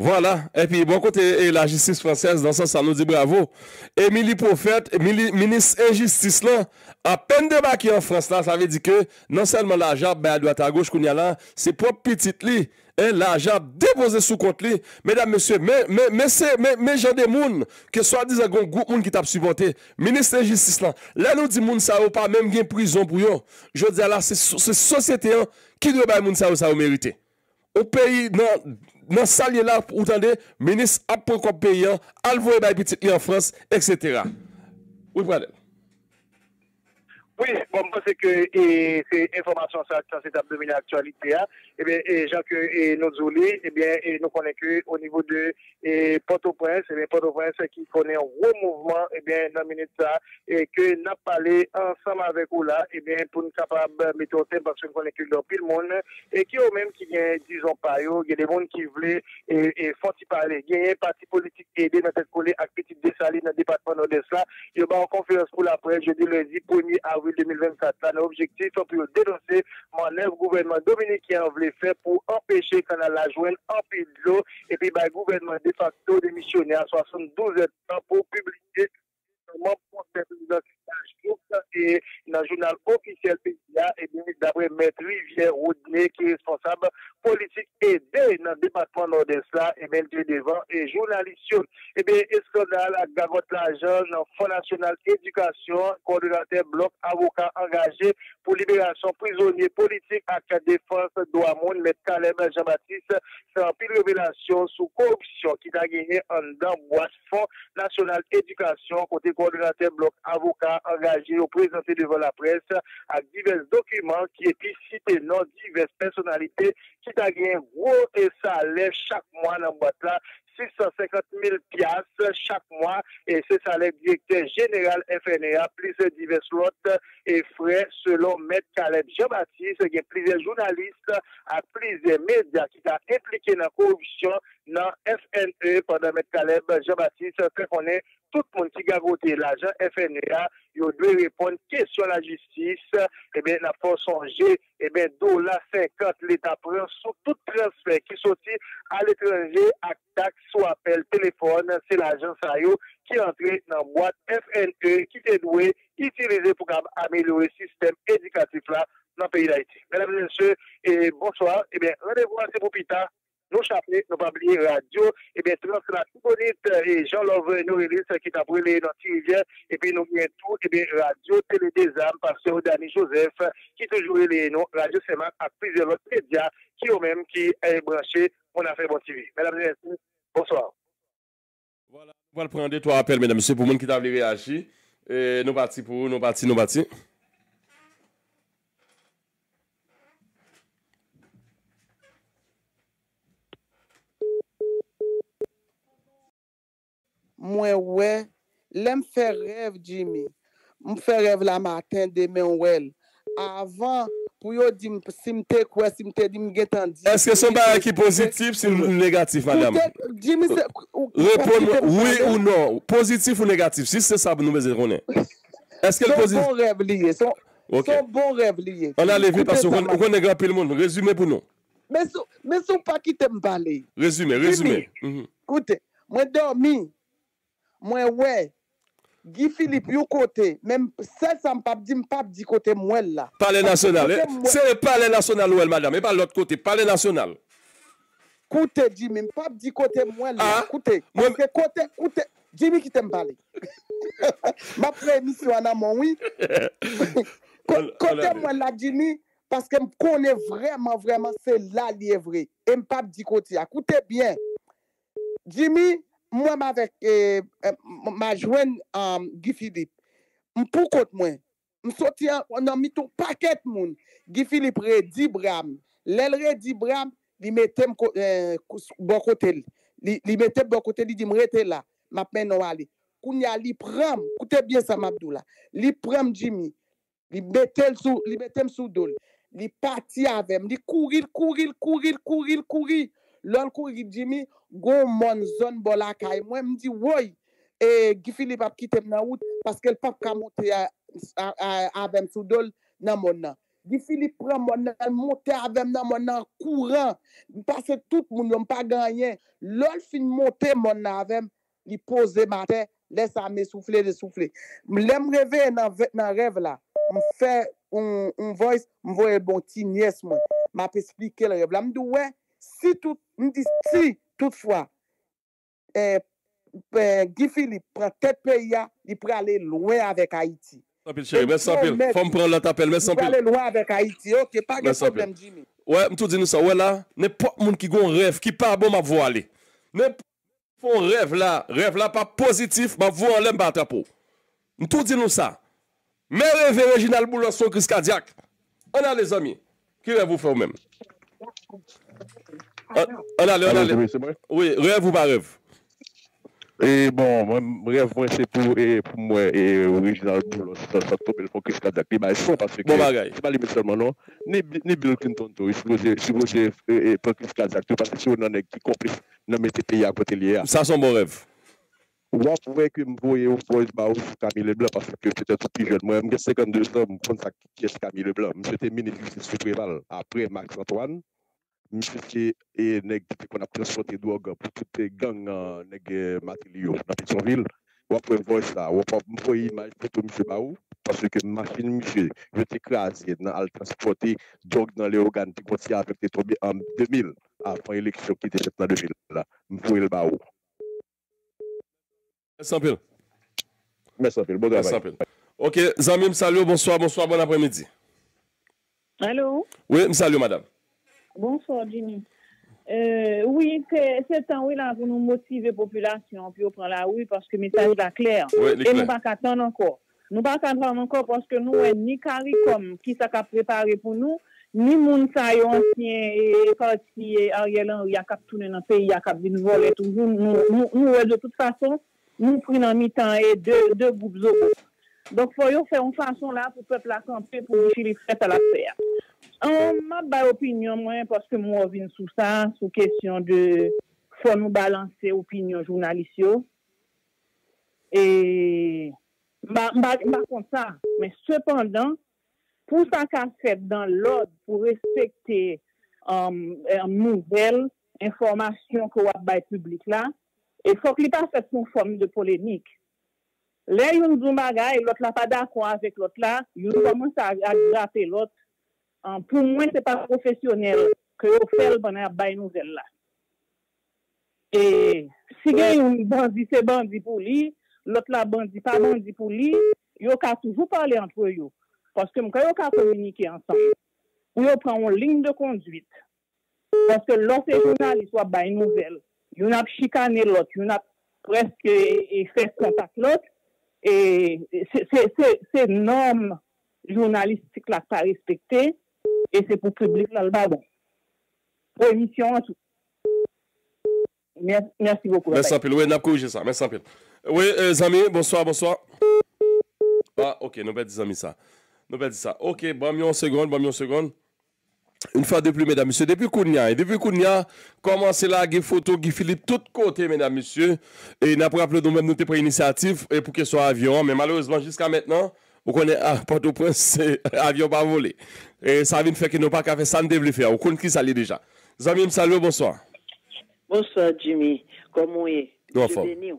Voilà. Et puis, bon côté, et la justice française, dans ce sens, ça nous dit bravo. Émilie Prophète, ministre injustice là, à peine débarqué en France là, ça veut dire que non seulement l'argent, ben, à droite à gauche qu'on y c'est pas petit li, hein, l'argent déposé sous compte lui. Mesdames messieurs mais mais mais c'est mais mais j'ai des moun que soit disant un groupe moun qui t'a supporté. Ministère justice là. Là nous dit moun ça ou pas même gain prison pour yo je dis là c'est société hein, qui doit bailler moun ça ou ça mérité. Au pays dans dans salier là ou tendez ministre a pour pays al bay bail li en France etc. Oui, pradel. Oui, bon, moi, c'est que et, c'est information ça, ça c'est dominer l'actualité. Hein. Eh bien, et Jean que et nous Zouli, eh bien, et nous connaissons au niveau de et Port-au-Prince, eh bien, Port-au-Prince qui connaît un gros mouvement, eh bien, dans minute ça, et que nous parlé ensemble avec vous là, eh bien, pour nous capables de mettre au thème parce que nous connaissons que pile monde, et qui eux même qui gagne, disons pas, il y a des gens qui voulaient, et, et parler. Il y a un parti politique aidé dans cette collée avec Petite Dessaline dans le département nord-est là, il y a en conférence pour la presse jeudi lundi 1er avril 2024. Là, l'objectif est pour dénoncer. Manœuvre gouvernement dominicain voulait faire pour empêcher qu'on a la joindre en pile de l'eau. Et puis bah, gouvernement de facto démissionné à 72 ans pour publier cette et dans le journal officiel Et bien d'après Maître Rivière Rodney, qui est responsable politique aidé dans le département nord-est là, et bien de devant, et journaliste, et bien, scandale à gavotte l'argent dans le Fonds national éducation, coordonnateur bloc, avocat engagé pour libération prisonniers politiques à la défense droit monde, M. Caleb Jean-Baptiste, c'est en pile révélation sous corruption qui a gagné en dans Fonds national éducation, côté coordonnateur bloc, avocat engagé au présenté devant la presse, avec divers documents qui étaient cités dans diverses personnalités qui a gagné gros et salaire chaque mois dans boîte là, 650 000 piastres chaque mois. Et c'est salaire directeur général FNA plus divers lots et frais selon Maître Caleb Jean-Baptiste, il y a plusieurs journalistes à plusieurs médias qui sont impliqués dans la corruption dans FNE pendant Maître Caleb Jean-Baptiste qu'on est tout moun ki gagote l'ajan FNA, yo dwe repon kesyon la jistis, e ben la fon sonje, e ben do la 50 l'Etat pren sou tout transfer ki soti al etranje ak tak sou apel telefon, se l'ajan sa yo ki entre nan boate FNE ki te dwe itilize pou kam amelyore sistem edikatif la nan peyi d'Haïti. Mèdames et messieurs, et bonsoir, e ben rendez-vous an se pou pita Nous chapelet, nous pas oublier radio, et bien, trans la tout bonite, et Jean-Love Norelis, qui t'a brûlé dans Rivière, et puis nous vient tout, et bien, radio, télé des âmes, pasteur Dani Joseph, qui toujours les noms, radio Semac, à plusieurs autres médias, qui eux-mêmes, qui est branché, on a fait bon TV. Mesdames et messieurs, bonsoir. Voilà. On va le prendre deux, trois appels, mesdames et messieurs, pour les gens qui t'a réagir. Et nous partis pour nous partis, nous partis. mwen wè, lè m fè rev jimi, m fè rev la matin de men wèl, avan pou yo di m si m te kwe, si m te di m getan di. Eske son ba ki pozitif si m negatif, madame? Repon, oui ou non, pozitif ou negatif, si se sa nou me zeronen. Eske pozitif? Son bon rev liye, son, okay. son bon rev liye. An alevi, paso, ou kon negra pil moun, rezume pou nou. Men sou, men sou pa ki te m bale. Rezume, rezume. Koute, mwen dormi, mwen wè, Guy Philippe yon kote, mèm sel sa mpap di mpap di kote mwen la. Palais national, eh? se le palais national ou el madame, e pa l'ot kote, palais national. Koute Jimmy, mpap di kote ah, mwen la, koute, kote, kote, kote, Jimmy ki te mpale. Ma pre emisyon anan mwen wii. Kote mwen la Jimmy, paske m konen vreman vreman se la liye vre. E mpap di kote ya, koute bien. Jimmy, mwen m'avek, eh, e, m'a jwen um, Guy Philippe, m'pou kote mwen, m'soti an, nan miton paket moun, Guy Philippe re di bram, lèl re di bram, li metem ko, eh, bon kote li, li, li metem bon kote li di mrete la, map men nou ali, koun ya li pram, koute bien sa mabdou la, li pram Jimmy, li metem sou, li metem sou dole, li pati avem, li kouril, kouril, kouril, kouril, kouril, lòl kou rip di mi, goun moun zon bol akay. Mwen mdi woy, e Gifilip ap kitem nan wout, paske l pap kamote avèm sou dol nan moun nan. Gifilip pran moun nan, monte avèm nan moun nan, kouran, pase tout moun yon pa ganyen. Lòl fin monte moun nan avèm, li pose matè, lè sa me soufle, lè soufle. Mlè mreve nan, nan rev la, mfè, mvoys, mvoye bon ti nyes moun. Map esplike l rev la, mdou wè, Si tout, m di si toutfwa, eh, eh, Gifili pran tet peyi ya, li pran ale lwen avèk Haiti. Mè s'apil, fò m pran lant apel, mè s'apil. Li pran ale lwen avèk Haiti, ok, pa gen problem jimi. Ouè, m tou di nou sa, ouè la, ne pot moun ki gon rev, ki pa bon ma vwa ale. Ne pon rev la, rev la pa pozitif, ma vwa ale m bata pou. M tou di nou sa, mè rev e Reginald Boulos son kris kadyak. An a le zami, ki rev ou fè ou mèm? An ale, an ale. Oui, rev ou pa rev? E bon, mwen rev mwen se pou mwen e orijinal pou lò, sa tope l fò kris kadak. Li ba e son paswe ki, se ba li mè selman non, ni Bill Clinton tou, si vò se pou kris kadak tou, paswe si wè nan ek ki komplis nan mè te peyi akote liye. Sa son bon rev. Wap wè ki mwoye ou fòj ba ou Camille Blanc, paswe ki se te tout pi jèd. Mwen mwen sekande mwen kontak ki es Camille Blanc. Mwen se te mini-fils sou preval apre Max Antoine. Mse ki e neg di kon ap transporte drog pou toute gang neg Matilio nan Petionville, wap wè voy sa, wap wap mwoy imaj poto mse ba ou, paswe ke machin mse jote krasi nan al transporte drog nan le organ ti poti avek te tobi an 2000, apan eleksyon ki te chet nan 2000 la, mwoy el ba ou. Mè sampil. Mè sampil, bon gavay. Ok, zami msalyo, bonsoir, bonsoir, bon apremidi. Alo? Oui, msalyo madame. Bonsoir, Jimmy. Euh, oui, c'est temps oui là pour nous motiver population puis on prend la oui parce que le message est clair. Et nous pas attendre encore. Nous pas attendre encore parce que nous ni CARICOM qui a préparé pour nous, ni moun sa yo ancien et parti Ariel Henry a cap tourner dans pays a cap venir voler toujours nous nous, nous de toute façon nous prenons en mi-temps et deux deux groupes Donk fò yo fè yon fason la pou pep la kampè pou chili fèt a la fèr. An ma bay opinyon mwen, paske mwen vin sou sa, sou kesyon de fò nou balanse opinyon jounalisyon. E mba kont sa, men sepandan, pou sa ka fèt dan lòd pou respekte um, euh, euh, nouvel informasyon kwa wap bay publik la, e fòk li pa fèt pou fòm de polémik. Le yon zou magay, lot la pa da kwa avèk lot la, yon koman sa agrape lot. An, pou mwen se pa profesyonel ke yo fel ban ap bay nouvel la. E si gen yon bandi se bandi pou li, lot la bandi pa bandi pou li, yo ka toujou pale antre yo. Paske mwen ka yo ka komunike ansan. Ou yo pran yon lin de konduit. Paske lot se jounal yon bay nouvel. Yon ap chikane lot, yon ap preske e fes kontak lot. E se norm jounalistik la pa respekte, et c'est pour public là le ballon. Pour émission en tout. Merci, merci beaucoup. Merci un peu. Oui, n'a corrigé ça. Merci un peu. Oui, euh, amis, bonsoir, bonsoir. Ah, ok, nous pas dit amis ça. Nous pas dit ça. Ok, bon, une seconde, bon, une seconde. Une fois de plus, mesdames, messieurs, depuis Kounia, et depuis Kounia, commencez là, Guy Photo, Guy Philippe, tout côté, mesdames, messieurs, et n'a pas rappelé nous-mêmes, nous avons pris initiative, et pour qu'il soit avion, mais malheureusement, jusqu'à maintenant, vous connaissez, à Port-au-Prince, avion pas volé. Et ça vient faire que nous pas qu'à faire ça, nous devons faire. Vous connaissez qui ça l'est déjà? Zamim, salut, bonsoir. Bonsoir, Jimmy. Comment est? Non, Je bénis.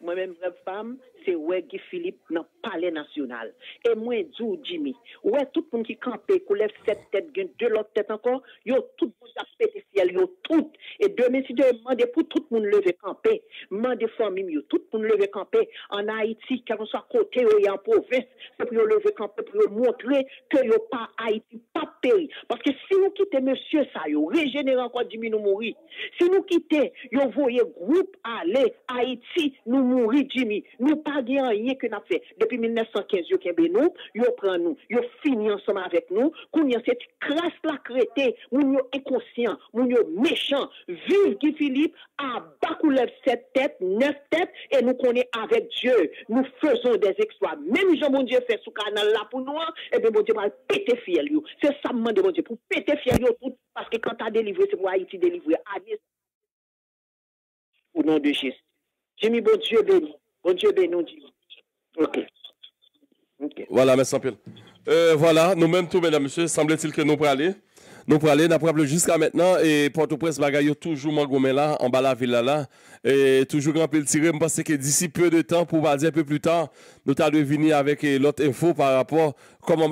Moi-même, femme, c'est ouais Guy Philippe le palais national. Et moi, Djou Jimmy, ouais tout le monde qui campe, qui lève cette tête, deux l'autre tête encore, yo tout le monde a pété ciel, yo tout. Et demain, si Dieu demande pour tout le monde lever camper, demande famille, yo tout le monde lever camper. En Haïti, qu'on soit côté ou en province, c'est pour lever camper, pour montrer que yo pas Haïti, pas péri. Parce que si nous quittons monsieur ça, yo régénérer encore Jimmy nous mourir. Si nous quittons, yo voyez groupe aller Haïti, nous mourir Jimmy. Nous pas gen rien fait. Depuis 1915, yo nous, yo prend nous, yo fini ensemble avec nous, qu'on y a cette crasse la crété, moun yo inconscient, moun yo méchant, vive Guy Philippe, à Bakou lève cette tête, neuf têtes, et nous connaît avec Dieu. Nous faisons des exploits. Même Jean mon Dieu fait sous canal là pour nous, et bien mon Dieu va péter fiel yo. C'est ça, mon Dieu, mon Dieu, pour péter fiel tout, parce que quand t'as délivré, c'est pour Haïti. Allez. Au nom de Jésus. J'ai mis bon Dieu béni. Bon Dieu. Ok. Voilà, merci. Euh, voilà, nous-mêmes, tout, mesdames, messieurs, semble-t-il que nous pour aller. Nous pour aller, nous jusqu'à maintenant, et Port-au-Prince, bagaille toujours mangomé là, en bas la ville là, et toujours grand peu tiré. Je pense que d'ici peu de temps, pour pas dire un peu plus tard, nous allons venir avec l'autre info par rapport comment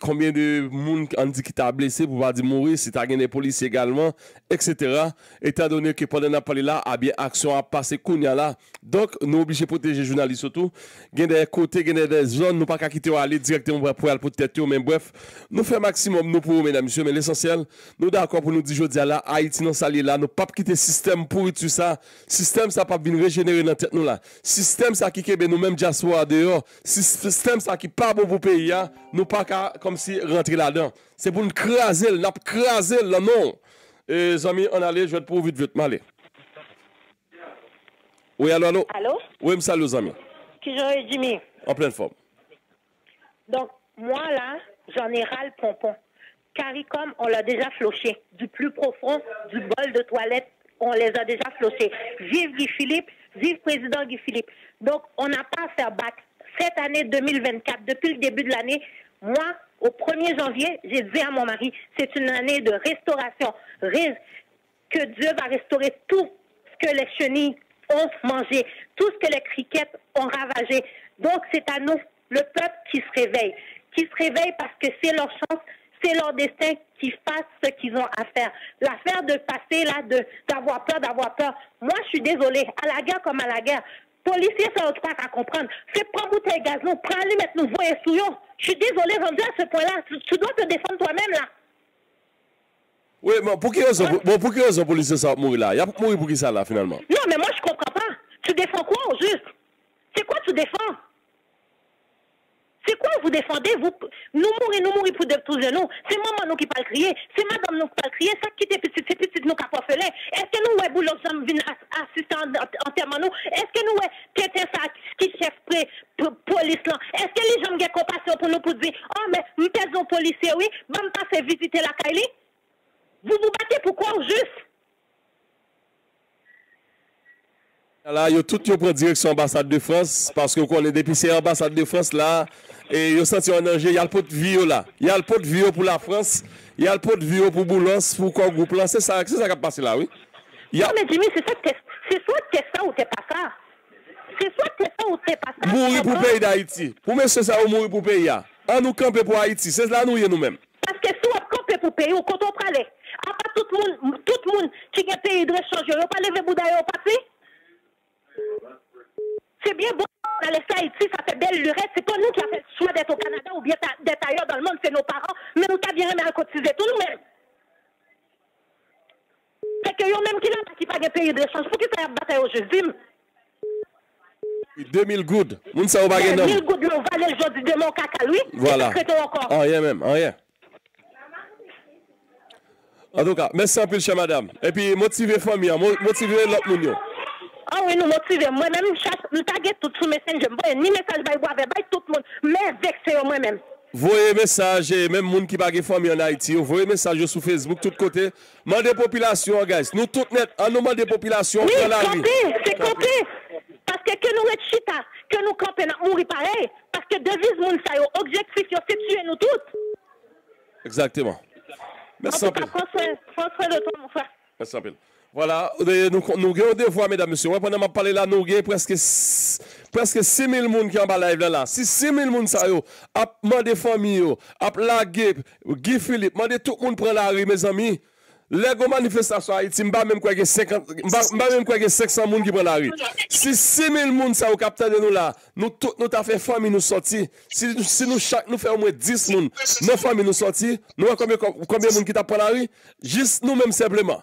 combien de monde on dit qui t'a blessé pour pas dire mourir, si t'as gagné des policiers également, etc. Étant donné que pendant qu'on parlé là, a bien action à passer kounya là. Donc, nous obligés protéger journalistes surtout. A des côtés, a des zones, nous pas quitter aller directement pour aller pour tête, mais bref, nous faisons maximum nous pour mesdames, messieurs, mais l'essentiel, nous d'accord pour nous dire aujourd'hui là, Haïti non sali là, nous pas quitter système pour tout ça. Système ça pas venir régénérer dans tête nous là. Système ça qui est nous-mêmes diaspora dehors. Système ça qui pas bon pour pays hein nous pas comme si rentrer là-dedans. C'est pour nous craser, nous craser là, non. Et les amis, on allait, je vais te prouver vite, vite, m'aller. Oui, allô, allô? Allô? Oui, me salut, les amis. Qui j'aurais Jimmy? En pleine forme. Donc, moi, là, j'en ai ras le pompon. CARICOM, on l'a déjà floché. Du plus profond du bol de toilette, on les a déjà flochés. Vive Guy Philippe, vive président Guy Philippe. Donc, on n'a pas à faire battre cette année 2024, depuis le début de l'année, moi, au 1er janvier, j'ai dit à mon mari, c'est une année de restauration. Que Dieu va restaurer tout ce que les chenilles ont mangé, tout ce que les criquettes ont ravagé. Donc, c'est à nous, le peuple, qui se réveille. Qui se réveille parce que c'est leur chance, c'est leur destin qui fassent ce qu'ils ont à faire. L'affaire de passer là, d'avoir peur, d'avoir peur. Moi, je suis désolée. À la guerre comme à la guerre, policiers, ça pas à comprendre? C'est prendre bouteille gaz, nous, prends lui, mettre nous voyer sous Je suis désolé, rendu à ce point-là. Tu, dois te défendre toi-même, là. Oui, mais pour qui raison, bon, pour qui raison policier ça mourir là? Il y a mourir pour qui ça là, finalement? Non, mais moi, je comprends pas. Tu défends quoi, au juste? C'est quoi tu défends? C'est quoi vous défendez vous? Nous mourir, nous mourir pour de tous nous. C'est maman nous qui parle crier, c'est madame nous qui parle crier, ça qui est petit, c'est petit nous qui fait. Est-ce que nous, ouais, boulot, sommes venus assister en, termes nous? Est-ce que nous, ouais, quelqu'un ça qui chef police là? Est-ce que les gens ont compassion pour nous pour dire, oh, mais nous sommes policiers, oui, me passer visiter la Kaili Vous vous battez pourquoi au juste? Là, yo tout yo prend direction ambassade de France parce que qu'on est depuis c'est ambassade de France là et yo senti en danger, y a le pot de vieux là. Y a le pot de vieux pour la France, y a le pot de vieux pour Boulogne, pour quoi groupe là, c'est ça, c'est ça qui a passé là, oui. Y a... Non mais Jimmy, c'est ça c'est soit c'est ça ou t'es pas ça. C'est soit c'est ça ou t'es pas ça. Mourir pour pays d'Haïti. Pour monsieur ça ou mourir pour pays là. On nous camper pour Haïti, c'est là nous y nous-mêmes. Parce que si on camper pour pays, on compte on parler. A pas tout le monde tout le monde qui est pays de changer, on pas lever boudaille au passé. C'est bien bon dans les Haïti, ça fait belle lurette. C'est pas nous qui avons fait le choix d'être au Canada ou bien d'être ailleurs dans le monde, c'est nos parents. Mais nous avons bien à cotiser tout nous-mêmes. C'est que eux même qui n'ont qui pas de pays d'échange. Pour qui ça bataille au juste 2000 good. Moun sa ou bagen 2000 good, l'on va aller aujourd'hui de mon caca, lui. Voilà. En rien même, en rien. En tout cas, merci un peu, cher madame. Et puis, motiver famille, motiver l'autre monde. Ah oui, nous motivons. Moi-même, je tague tout sur Messenger. Je ni message by boire, by tout le monde. Mais vexé moi-même. Voyez message, même monde qui pas de famille en Haïti, voyez message sur Facebook, tout côté. Mandez population, guys. Nous toutes net, en nous demandez population. Oui, c'est compté. Parce que que nous chita, que nous campons, nous mourir pareil. Parce que devise moun sa yo, objectif, c'est tuer nous toutes. Exactement. Merci un peu. Prends soin de toi, mon frère. Merci un peu. Voilà, nous, avons des voix, mesdames et messieurs. Pendant que parler là, nous avons presque, presque 6 000 personnes qui sont en live là. Si 6 000 personnes ap demandé famille ap lagué, Guy Philippe, demandé tout le monde prend la rue, mes amis. Les manifestations à Haïti, je ne 50, même quoi 500 personnes qui prennent la rue. Si 6 000 personnes au capteur de nous là, nous tout nous avons fait famille nous sortir. Si, si nous chaque nous fait au moins 10 personnes, nos familles nous sortir, nous avons combien de monde qui pris la rue? Juste nous mêmes simplement.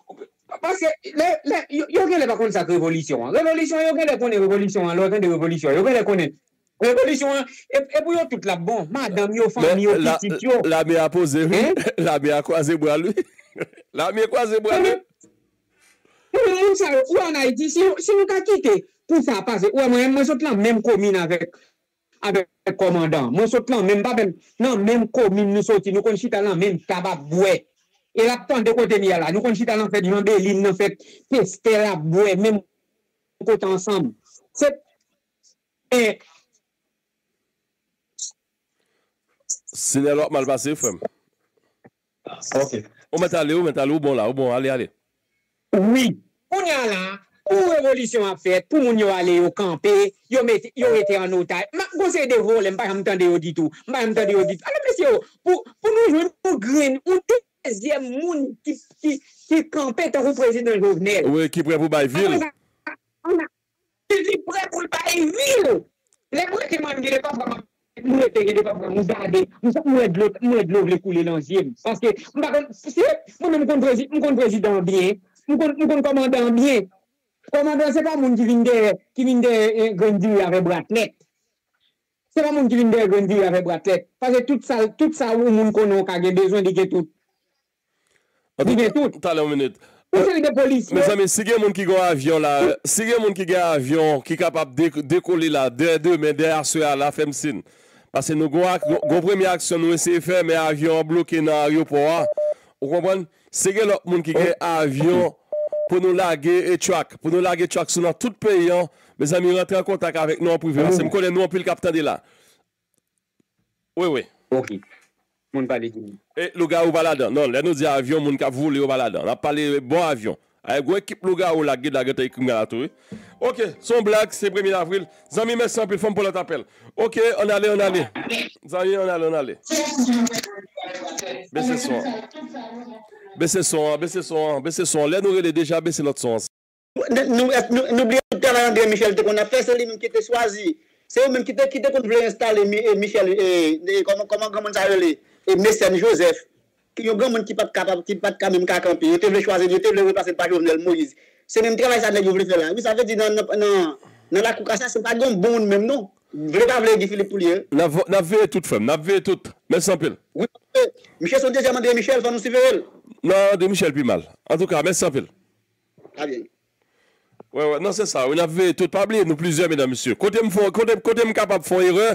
Paske, yo gen le pa kon sak revolisyon an. Revolisyon an, yo gen le konen revolisyon an, lò gen de revolisyon an, yo gen le konen. Revolisyon an, e pou yo tout la bon, madame yo, fami yo, titit yo. La mi a apose, la mi a akwaze bwa lui. La mi a akwaze bwa lwi. Moun sa yo, ou an Haiti, si nou ka kite, pou sa pase, ou an mwen sot lan menm komine avek, avek komandan. Mwen sot lan menm babem, nan menm komine nou soti, nou kon chita lan menm kabab bwe. E la tan de kote mi ala. Nou kon chita lan fet, yon belin nan fet, peste la bwe, mèm kote ansam. Se, e... Se lè mal basè fèm. Ok. Ou mè talè, ou mè talè, ou bon la, ou bon, alè, alè. Oui, ou nyan la, pou revolisyon ap fèt, pou moun yo alè, yo kampe, yo, mette, yo ete an otay. Ma gose de volè, mpa yon mtande yo ditou, mpa yon mtande yo ditou. Alè, mè ples yo, pou, pou nou joun, pou green, ou tout, 13e moun ki, ki, ki kampe tan pou prezident Jovenel. Oui, ki pre pou bay Bayville. Ki pre pou bay vil. Le mwen ki man gire pa pa mwen te de pa pa mwen gade. Mwen dlo vle koule nan zim. Paske mwen mwen kon prezident bien. Mwen kon komandant bien. Komandant se pa moun ki vinde gondi ave bratnet. Se pa moun ki vinde gondi ave bratlet. Pase tout sa ou moun konon kage bezon dike tout. Rive tout. Talè un minute. Mwen se li de polis. Mwen se mi, si gen moun ki gen avyon la, si gen moun ki gen avyon, ki kapap dekoli la, de de men de aswe a la fem sin. Pase nou gwen premi aksyon nou ese fè, men avyon bloke nan avyon pou a. Ou kompwen? Si gen lòk moun ki gen avyon pou nou lage etwak, pou nou lage etwak sou nan tout peyan, me zami rentre an kontak avèk nou an privé. Se m konen nou an pil kapten de la. Oui, oui. Ok. moun pale goun. E, loga ou baladan. Non, lè nou di avyon, moun ka voule ou baladan. Nan pale bon avyon. Aye gwen ekip loga ou la gid la gata ekip nga la tou. Ok, son blag, se 1er avril. Zami, mersi anpil fòm pou lòt apel. Ok, on ale, on ale. Zami, on ale, on ale. Bese son. Bese son, bese son, bese son. Lè nou rele deja, bese lot son. Nou bli tout an André Michel te kon apel, se li moun ki te swazi. Se ou moun ki te kon vle installe Michel, koman koman sa rele. et Messen Joseph, ki yon gran moun ki pat kapab, ki pat kamem kakampi, yo te vle chwaze, yo te vle repase pa Jovenel Moïse. Se menm travay sa nan yo vle fè lan. Oui, sa vle di nan, nan, nan, nan la koukasa, se pa gon bon menm non. Vle pa vle Gifilip Poulier. N'a veye tout fèm, n'a veye tout. Mèl Sampil. Oui, Michel son deuxième André Michel, fan nou si verel. Non, André Michel pi mal. En tout cas, mèl Sampil. A bien. Wè, nan se sa, wè na ve tout. Pabli, nou plizye, mèdame, msye. Kote m kapab fò ere,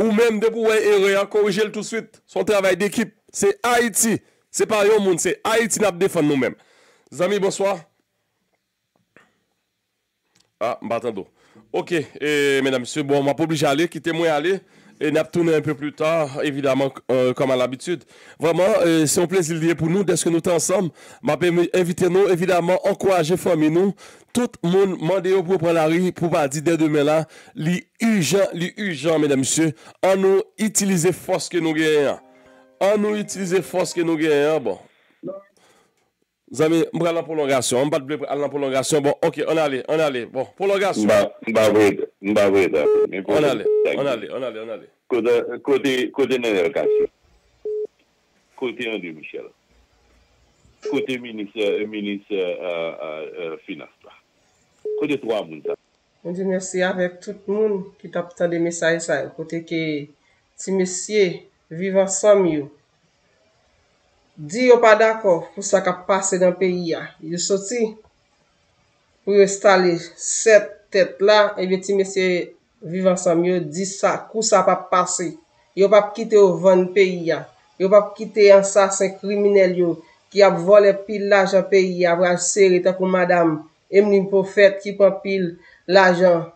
ou mèm de pou wè ere, an korijel tout suite. Son travay d'ekip. Se Haiti, se pa yon moun, se Haiti nap defan nou men. Zami, bonsoir. Ah, mbatando. Ok, mena msye, bon, m ap oblije ale, kite mwen ale, e nap toune un peu plus tar, evidaman, kom an l'abitude. Vreman, se yon plezil liye pou nou, deske nou te ansam, m ap evite nou, evidaman, ankwaje fami nou, tout moun mande yo pou pran la ri, pou pa di de demen la, li ujan, li ujan, mena msye, an nou itilize foske nou genyen. An nou itilize fos ke nou genyen, bon. Zami, mbra lan prolongasyon, mbat ble al lan prolongasyon, bon, ok, an ale, an ale, bon, prolongasyon. Mba vwede, mba vwede. An ale, an ale, an ale, an ale. Kote kote nenel kasyon, kote André Michel, kote minis finasta, kote 3 moun sa. Mwen di mersi avek tout moun ki tap tan de mesay sa, kote ke ti mesye vivan sam yo. Di yo pa dako pou sa ka pase nan peyi ya. Yo soti pou yo stale set tet la, ebe ti mesye vivan sam yo di sa kou sa pa pase. Yo pa kite yo van peyi ya. Yo pa kite ansasen kriminel yo ki ap vole pil l'ajan peyi ya vral seri takou madame emni pou fet ki pan pil l'ajan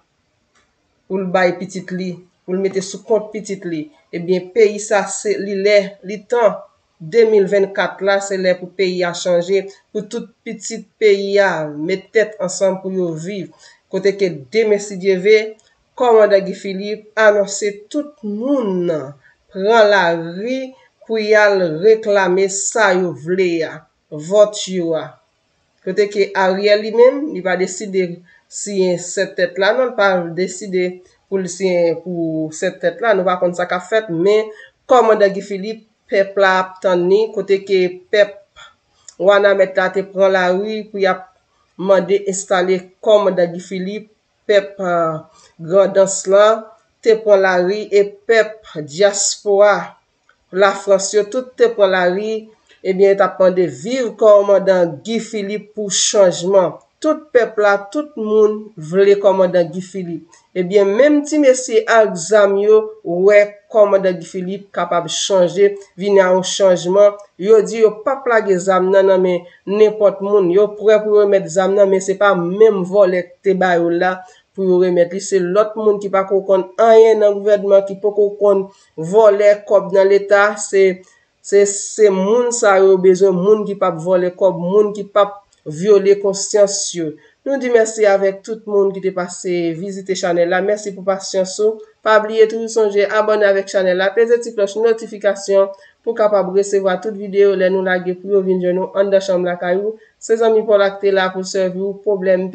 pou l'bay pitit li, pou l mette sou kont pitit li. Ebyen peyi sa se li le, li tan 2024 la, se lè pou peyi a chanje, pou tout pitit peyi a, metet ansan pou yo viv. Kote ke demesi dieve, komanda Gifilip, anonsè tout moun nan, pran la ri pou yal reklame sa yo vle ya, vot yo a. Kote ke a Ariel li men, li va deside si yon set tet la, nan pa deside pou, si, pou set tet la, nou va kon sa ka fet, men komanda Gifilip, pep la ap tan ni, kote ke pep wana met la te pran la ri pou ya mande installe kom da di Filip, pep uh, grandans la, te pran la ri, e pep diaspora la fransyo, tout te pran la ri, ebyen ta pande viv kom dan Guy Philippe pou chanjman. tout pepla, tout moun vle komandan Gifilip. Ebyen, menm ti mesye ak yo, wè komandan Gifilip kapab chanje, vini an chanjman, yo di yo pa plage zam nan nan men, nepot moun, yo pre pou remet zam nan, men se pa menm volek te bayou la, pou yo remet li, se lot moun ki pa kokon anyen nan gouvedman, ki pa kokon volek kop nan l'Etat, se, se, se moun sa yo bezon, moun ki pa volek kop, moun ki pa viole konsyansyo. Nou di mersi avèk tout moun ki te pase vizite chanel la. Mersi pou pasyansyo. Pa abliye tou sonje abone avèk chanel la. Peze ti kloche notifikasyon pou kapab resevo tout video le nou lage pou yo vinjonou an da chanm la kayou. Se zami pou lakte la pou servi ou problem.